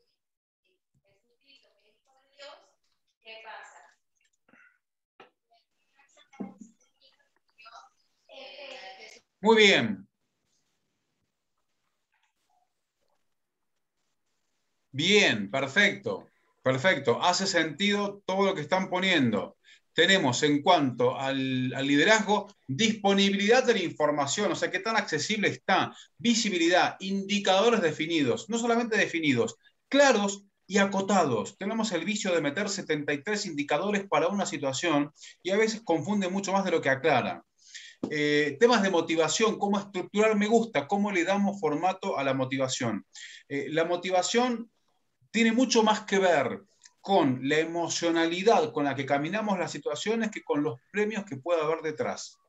Muy bien. Bien, perfecto, perfecto. Hace sentido todo lo que están poniendo. Tenemos en cuanto al, liderazgo, disponibilidad de la información, o sea, qué tan accesible está, visibilidad, indicadores definidos, no solamente definidos, claros y acotados. Tenemos el vicio de meter 73 indicadores para una situación y a veces confunde mucho más de lo que aclara. Eh, temas de motivación, cómo estructurar me gusta, cómo le damos formato a la motivación. Eh, la motivación tiene mucho más que ver con la emocionalidad con la que caminamos las situaciones que con los premios que pueda haber detrás.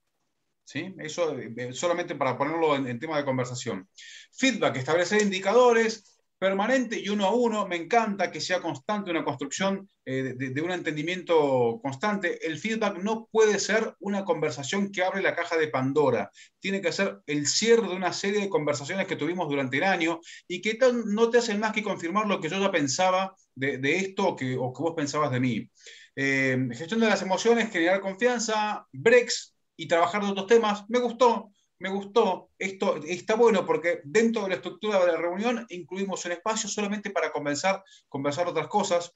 ¿Sí? Eso eh, solamente para ponerlo en, en tema de conversación. Feedback, establecer indicadores permanente y uno a uno. Me encanta que sea constante una construcción eh, de, un entendimiento constante. El feedback no puede ser una conversación que abre la caja de Pandora. Tiene que ser el cierre de una serie de conversaciones que tuvimos durante el año y que no te hacen más que confirmar lo que yo ya pensaba de, esto o que, o que, vos pensabas de mí. Eh, gestión de las emociones, generar confianza, breaks y trabajar de otros temas. Me gustó me gustó, esto está bueno porque dentro de la estructura de la reunión incluimos un espacio solamente para conversar, conversar otras cosas.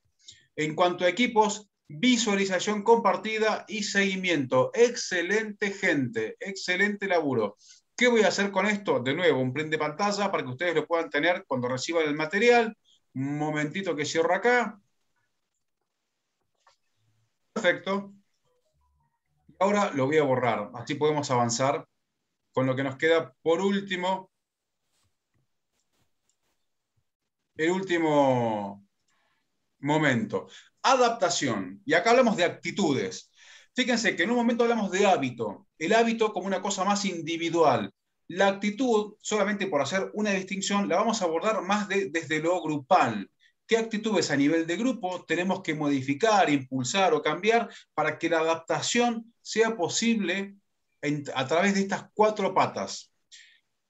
En cuanto a equipos, visualización compartida y seguimiento. Excelente gente, excelente laburo. ¿Qué voy a hacer con esto? De nuevo, un print de pantalla para que ustedes lo puedan tener cuando reciban el material. Un momentito que cierro acá. Perfecto. Ahora lo voy a borrar, así podemos avanzar con lo que nos queda por último, el último momento. Adaptación. Y acá hablamos de actitudes. Fíjense que en un momento hablamos de hábito. El hábito como una cosa más individual. La actitud, solamente por hacer una distinción, la vamos a abordar más de, desde lo grupal. ¿Qué actitudes a nivel de grupo tenemos que modificar, impulsar o cambiar para que la adaptación sea posible en, a través de estas cuatro patas.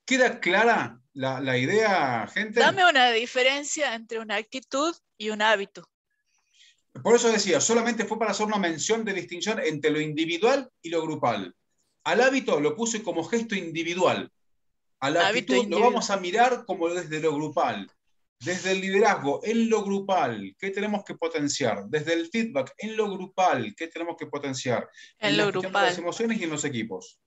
¿Queda clara la, la, idea, gente? Dame una diferencia entre una actitud y un hábito. Por eso decía, solamente fue para hacer una mención de distinción entre lo individual y lo grupal. Al hábito lo puse como gesto individual. A la hábito actitud individual. lo vamos a mirar como desde lo grupal. Desde el liderazgo, en lo grupal, ¿qué tenemos que potenciar? Desde el feedback, en lo grupal, ¿qué tenemos que potenciar? En, en lo grupal. las emociones y en los equipos.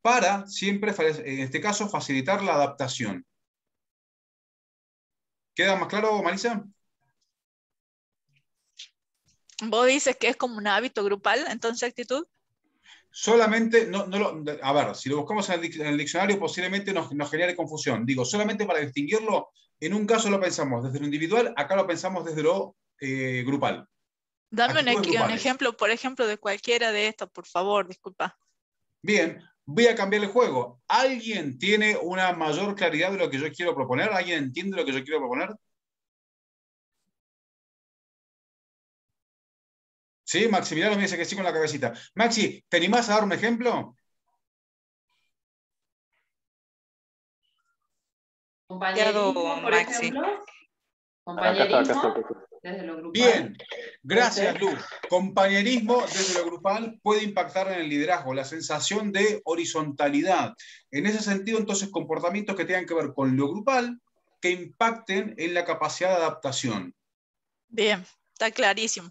Para siempre, en este caso, facilitar la adaptación. ¿Queda más claro, Marisa? Vos dices que es como un hábito grupal, entonces actitud. Solamente, no, no lo- a ver, si lo buscamos en el, en el diccionario posiblemente nos, nos genere confusión. Digo, solamente para distinguirlo, en un caso lo pensamos desde lo individual, acá lo pensamos desde lo eh, grupal. Dame un, un ejemplo, por ejemplo, de cualquiera de estos, por favor, disculpa. Bien, voy a cambiar el juego. ¿Alguien tiene una mayor claridad de lo que yo quiero proponer? ¿Alguien entiende lo que yo quiero proponer? Sí, Maximiliano me dice que sí con la cabecita. Maxi, ¿te animás a dar un ejemplo? Compañerismo, por Maxi. ejemplo. Acá Compañerismo está, acá está. desde lo grupal. Bien, gracias. Luz. Compañerismo desde lo grupal puede impactar en el liderazgo, la sensación de horizontalidad. En ese sentido, entonces, comportamientos que tengan que ver con lo grupal que impacten en la capacidad de adaptación. Bien, está clarísimo.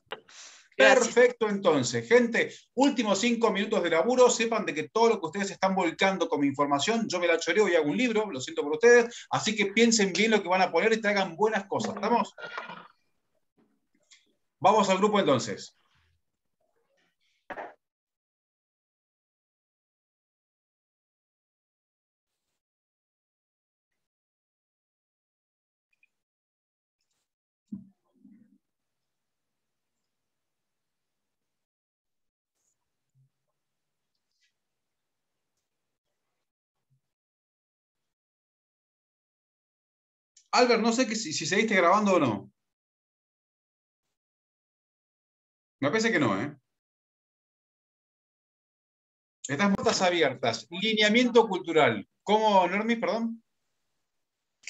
Perfecto, entonces, gente, últimos cinco minutos de laburo, sepan de que todo lo que ustedes están volcando como información, yo me la choreo y hago un libro, lo siento por ustedes, así que piensen bien lo que van a poner y traigan buenas cosas, ¿estamos? Vamos al grupo entonces. Albert, no sé que si, si seguiste grabando o no. Me parece que no, ¿eh? Estas puertas abiertas. Lineamiento cultural. ¿Cómo, Normis, perdón?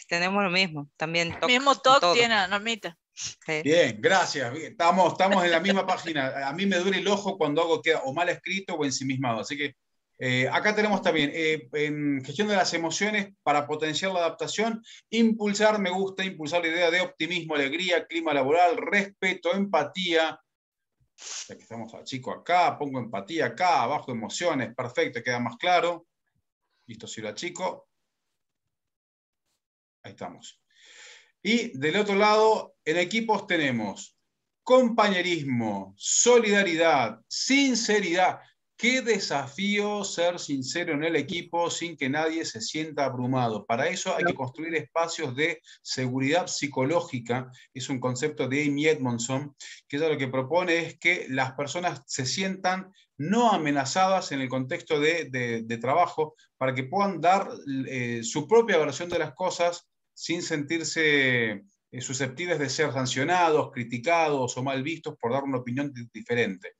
Tenemos lo mismo, también. TOC, Mismo TOC todo. tiene normita. Sí. Bien, gracias. Bien, Estamos, estamos en la misma página. A mí me duele el ojo cuando algo queda o mal escrito o ensimismado. Así que eh, acá tenemos también eh, en gestión de las emociones para potenciar la adaptación, impulsar, me gusta, impulsar la idea de optimismo, alegría, clima laboral, respeto, empatía. Ya que estamos chico acá, pongo empatía acá, abajo emociones, perfecto, queda más claro. Listo, si lo achico. Ahí estamos. Y del otro lado, en equipos tenemos compañerismo, solidaridad, sinceridad. Qué desafío ser sincero en el equipo sin que nadie se sienta abrumado. Para eso hay que construir espacios de seguridad psicológica. Es un concepto de Amy Edmondson, que ella lo que propone es que las personas se sientan no amenazadas en el contexto de, de- de trabajo para que puedan dar eh, su propia versión de las cosas sin sentirse eh, susceptibles de ser sancionados, criticados o mal vistos por dar una opinión di- diferente.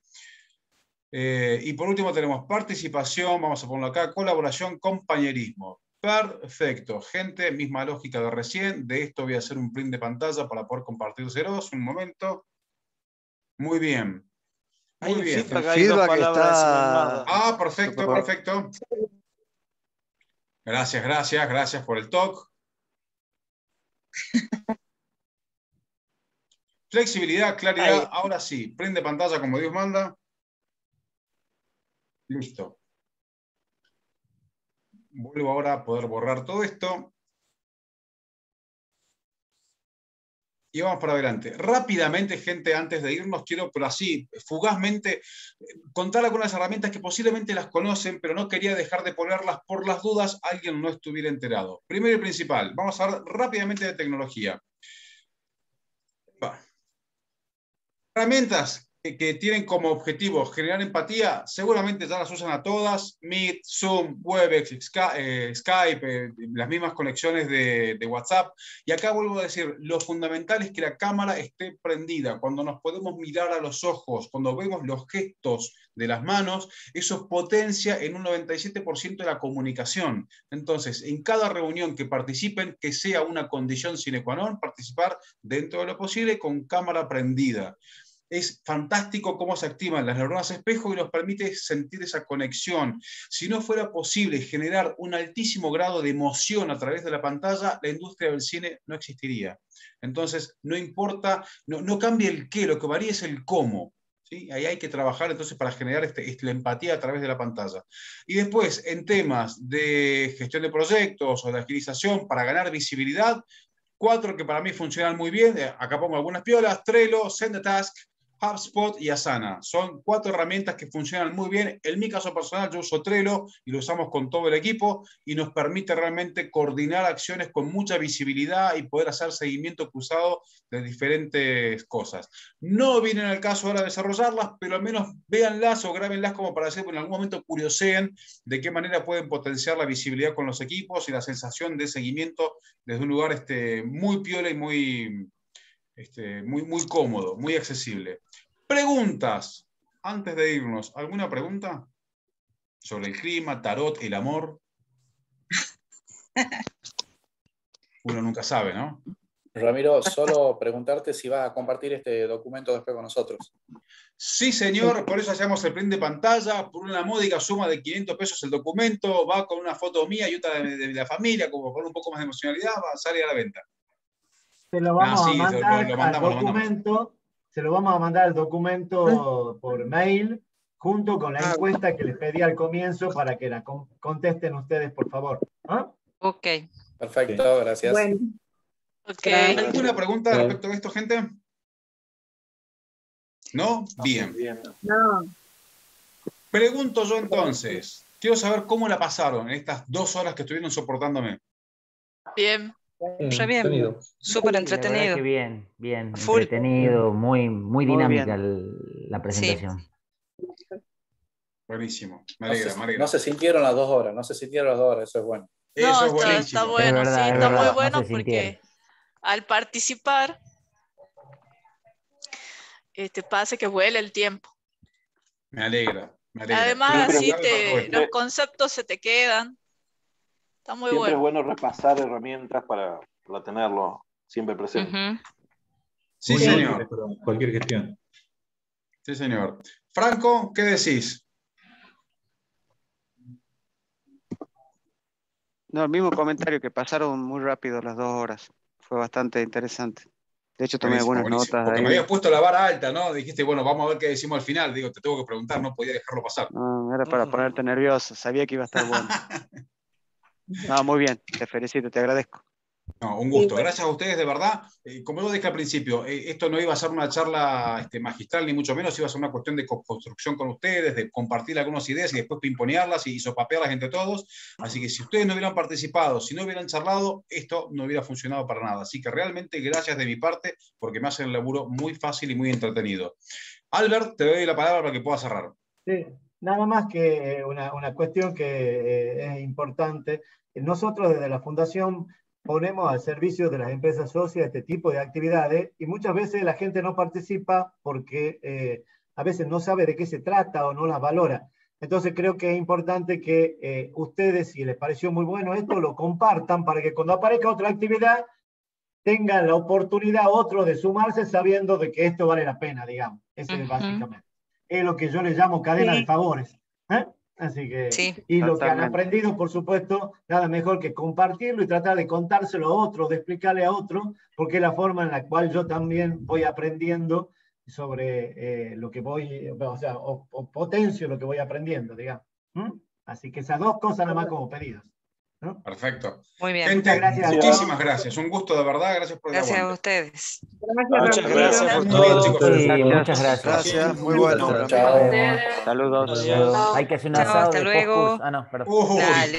Eh, y por último tenemos participación, vamos a ponerlo acá, colaboración, compañerismo. Perfecto, gente, misma lógica de recién. De esto voy a hacer un print de pantalla para poder compartírselos. Un momento. Muy bien. Muy bien. feedback, El hay dos feedback palabras está- encima Ah, perfecto, perfecto. Gracias, gracias, gracias por el talk. Flexibilidad, claridad, Ahí. ahora sí, prende pantalla como Dios manda. Listo. Vuelvo ahora a poder borrar todo esto. Y vamos para adelante. Rápidamente, gente, antes de irnos, quiero, pero así, fugazmente, contar algunas herramientas que posiblemente las conocen, pero no quería dejar de ponerlas por las dudas alguien no estuviera enterado. Primero y principal, vamos a hablar rápidamente de tecnología. Herramientas que, tienen como objetivo generar empatía, seguramente ya las usan a todas, Meet, Zoom, Webex, eh, Skype, eh, las mismas conexiones de, de WhatsApp. Y acá vuelvo a decir, lo fundamental es que la cámara esté prendida, cuando nos podemos mirar a los ojos, cuando vemos los gestos de las manos, eso potencia en un 97% de la comunicación. Entonces, en cada reunión que participen, que sea una condición sine qua non, participar dentro de lo posible con cámara prendida es fantástico cómo se activan las neuronas espejo y nos permite sentir esa conexión. Si no fuera posible generar un altísimo grado de emoción a través de la pantalla, la industria del cine no existiría. Entonces, no importa, no, no cambia el qué, lo que varía es el cómo. ¿sí? Ahí hay que trabajar entonces para generar este- este- la empatía a través de la pantalla. Y después, en temas de gestión de proyectos o de agilización para ganar visibilidad, cuatro que para mí funcionan muy bien. eh, Acá pongo algunas piolas: Trello, Send a Task, HubSpot y Asana. Son cuatro herramientas que funcionan muy bien. En mi caso personal, yo uso Trello y lo usamos con todo el equipo y nos permite realmente coordinar acciones con mucha visibilidad y poder hacer seguimiento cruzado de diferentes cosas. No vienen al caso ahora de desarrollarlas, pero al menos véanlas o grábenlas como para hacer en algún momento curioseen de qué manera pueden potenciar la visibilidad con los equipos y la sensación de seguimiento desde un lugar este, muy piola y muy, este, muy, muy cómodo, muy accesible. Preguntas. Antes de irnos, ¿alguna pregunta? Sobre el clima, tarot, el amor. Uno nunca sabe, ¿no? Ramiro, solo preguntarte si vas a compartir este documento después con nosotros. Sí, señor, por eso hacemos el print de pantalla, por una módica suma de 500 pesos el documento, va con una foto mía y otra de, de la familia, como por un poco más de emocionalidad, va a salir a la venta. Se lo vamos Ah, sí, a lo- mandar lo al mandamos, lo documento, se lo vamos a mandar al documento por mail, junto con la encuesta que les pedí al comienzo para que la con- contesten ustedes, por favor. ¿Ah? Ok. Perfecto, gracias. Bueno, ¿Alguna pregunta respecto a esto, gente? ¿No? Bien. no. Pregunto yo entonces, quiero saber cómo la pasaron en estas dos horas que estuvieron soportándome. Bien. Re bien. Súper entretenido. bien, bien, Full. entretenido, muy, muy dinámica la presentación. Buenísimo, me No alegra, se, me alegra. no se sintieron las dos horas, no se sintieron las dos horas, eso es bueno. Eso no, es está, bueno, verdad, sí, es está verdad, muy no bueno porque al participar este, pasa que vuela el tiempo. Me alegra, me alegra. Además, así te, los conceptos se te quedan. Está muy Siempre es bueno. bueno repasar herramientas para, para tenerlo siempre presente. Sí, Muy señor. Cualquier gestión. Sí, señor. Franco, ¿qué decís? No, el mismo comentario que pasaron muy rápido las dos horas. Fue bastante interesante. De hecho, tomé Buenísimo, algunas buenísimo. notas Porque me habías puesto la vara alta, ¿no? Dijiste, bueno, vamos a ver qué decimos al final. Digo, te tengo que preguntar, no podía dejarlo pasar. No, era para ponerte nervioso. Sabía que iba a estar bueno. No, muy bien. Te felicito, te agradezco. No, un gusto. Gracias a ustedes, de verdad. Eh, como lo dije al principio, eh, esto no iba a ser una charla este, magistral, ni mucho menos, iba a ser una cuestión de co- construcción con ustedes, de compartir algunas ideas y después pimponearlas y sopapearlas entre todos. Así que si ustedes no hubieran participado, si no hubieran charlado, esto no hubiera funcionado para nada. Así que realmente gracias de mi parte, porque me hacen el laburo muy fácil y muy entretenido. Albert, te doy la palabra para que puedas cerrar. Sí, nada más que una, una cuestión que eh, es importante. Nosotros desde la Fundación ponemos al servicio de las empresas socias este tipo de actividades y muchas veces la gente no participa porque eh, a veces no sabe de qué se trata o no las valora. Entonces creo que es importante que eh, ustedes, si les pareció muy bueno esto, lo compartan para que cuando aparezca otra actividad tengan la oportunidad otro de sumarse sabiendo de que esto vale la pena, digamos. Eso es Ujú. básicamente. Es lo que yo le llamo cadena Sí. de favores. ¿eh? Así que, Sí. y lo que han aprendido, por supuesto, nada mejor que compartirlo y tratar de contárselo a otro, de explicarle a otro, porque es la forma en la cual yo también voy aprendiendo sobre eh, lo que voy, o sea, o, o potencio lo que voy aprendiendo, digamos. ¿Mm? Así que esas dos cosas nada más como pedidos. ¿No? Perfecto. Muy bien. Gente, Muchas gracias muchísimas gracias. Un gusto de verdad. Gracias por el Gracias a ustedes. Gracias, Muchas gracias por todo. chicos. Sí, Gracias. muchas gracias. Gracias, muy bueno. Chao. Saludos. Adiós. Hay que hacer un Chao, asado hasta de luego. Ah, no, perdón. Uy. Dale.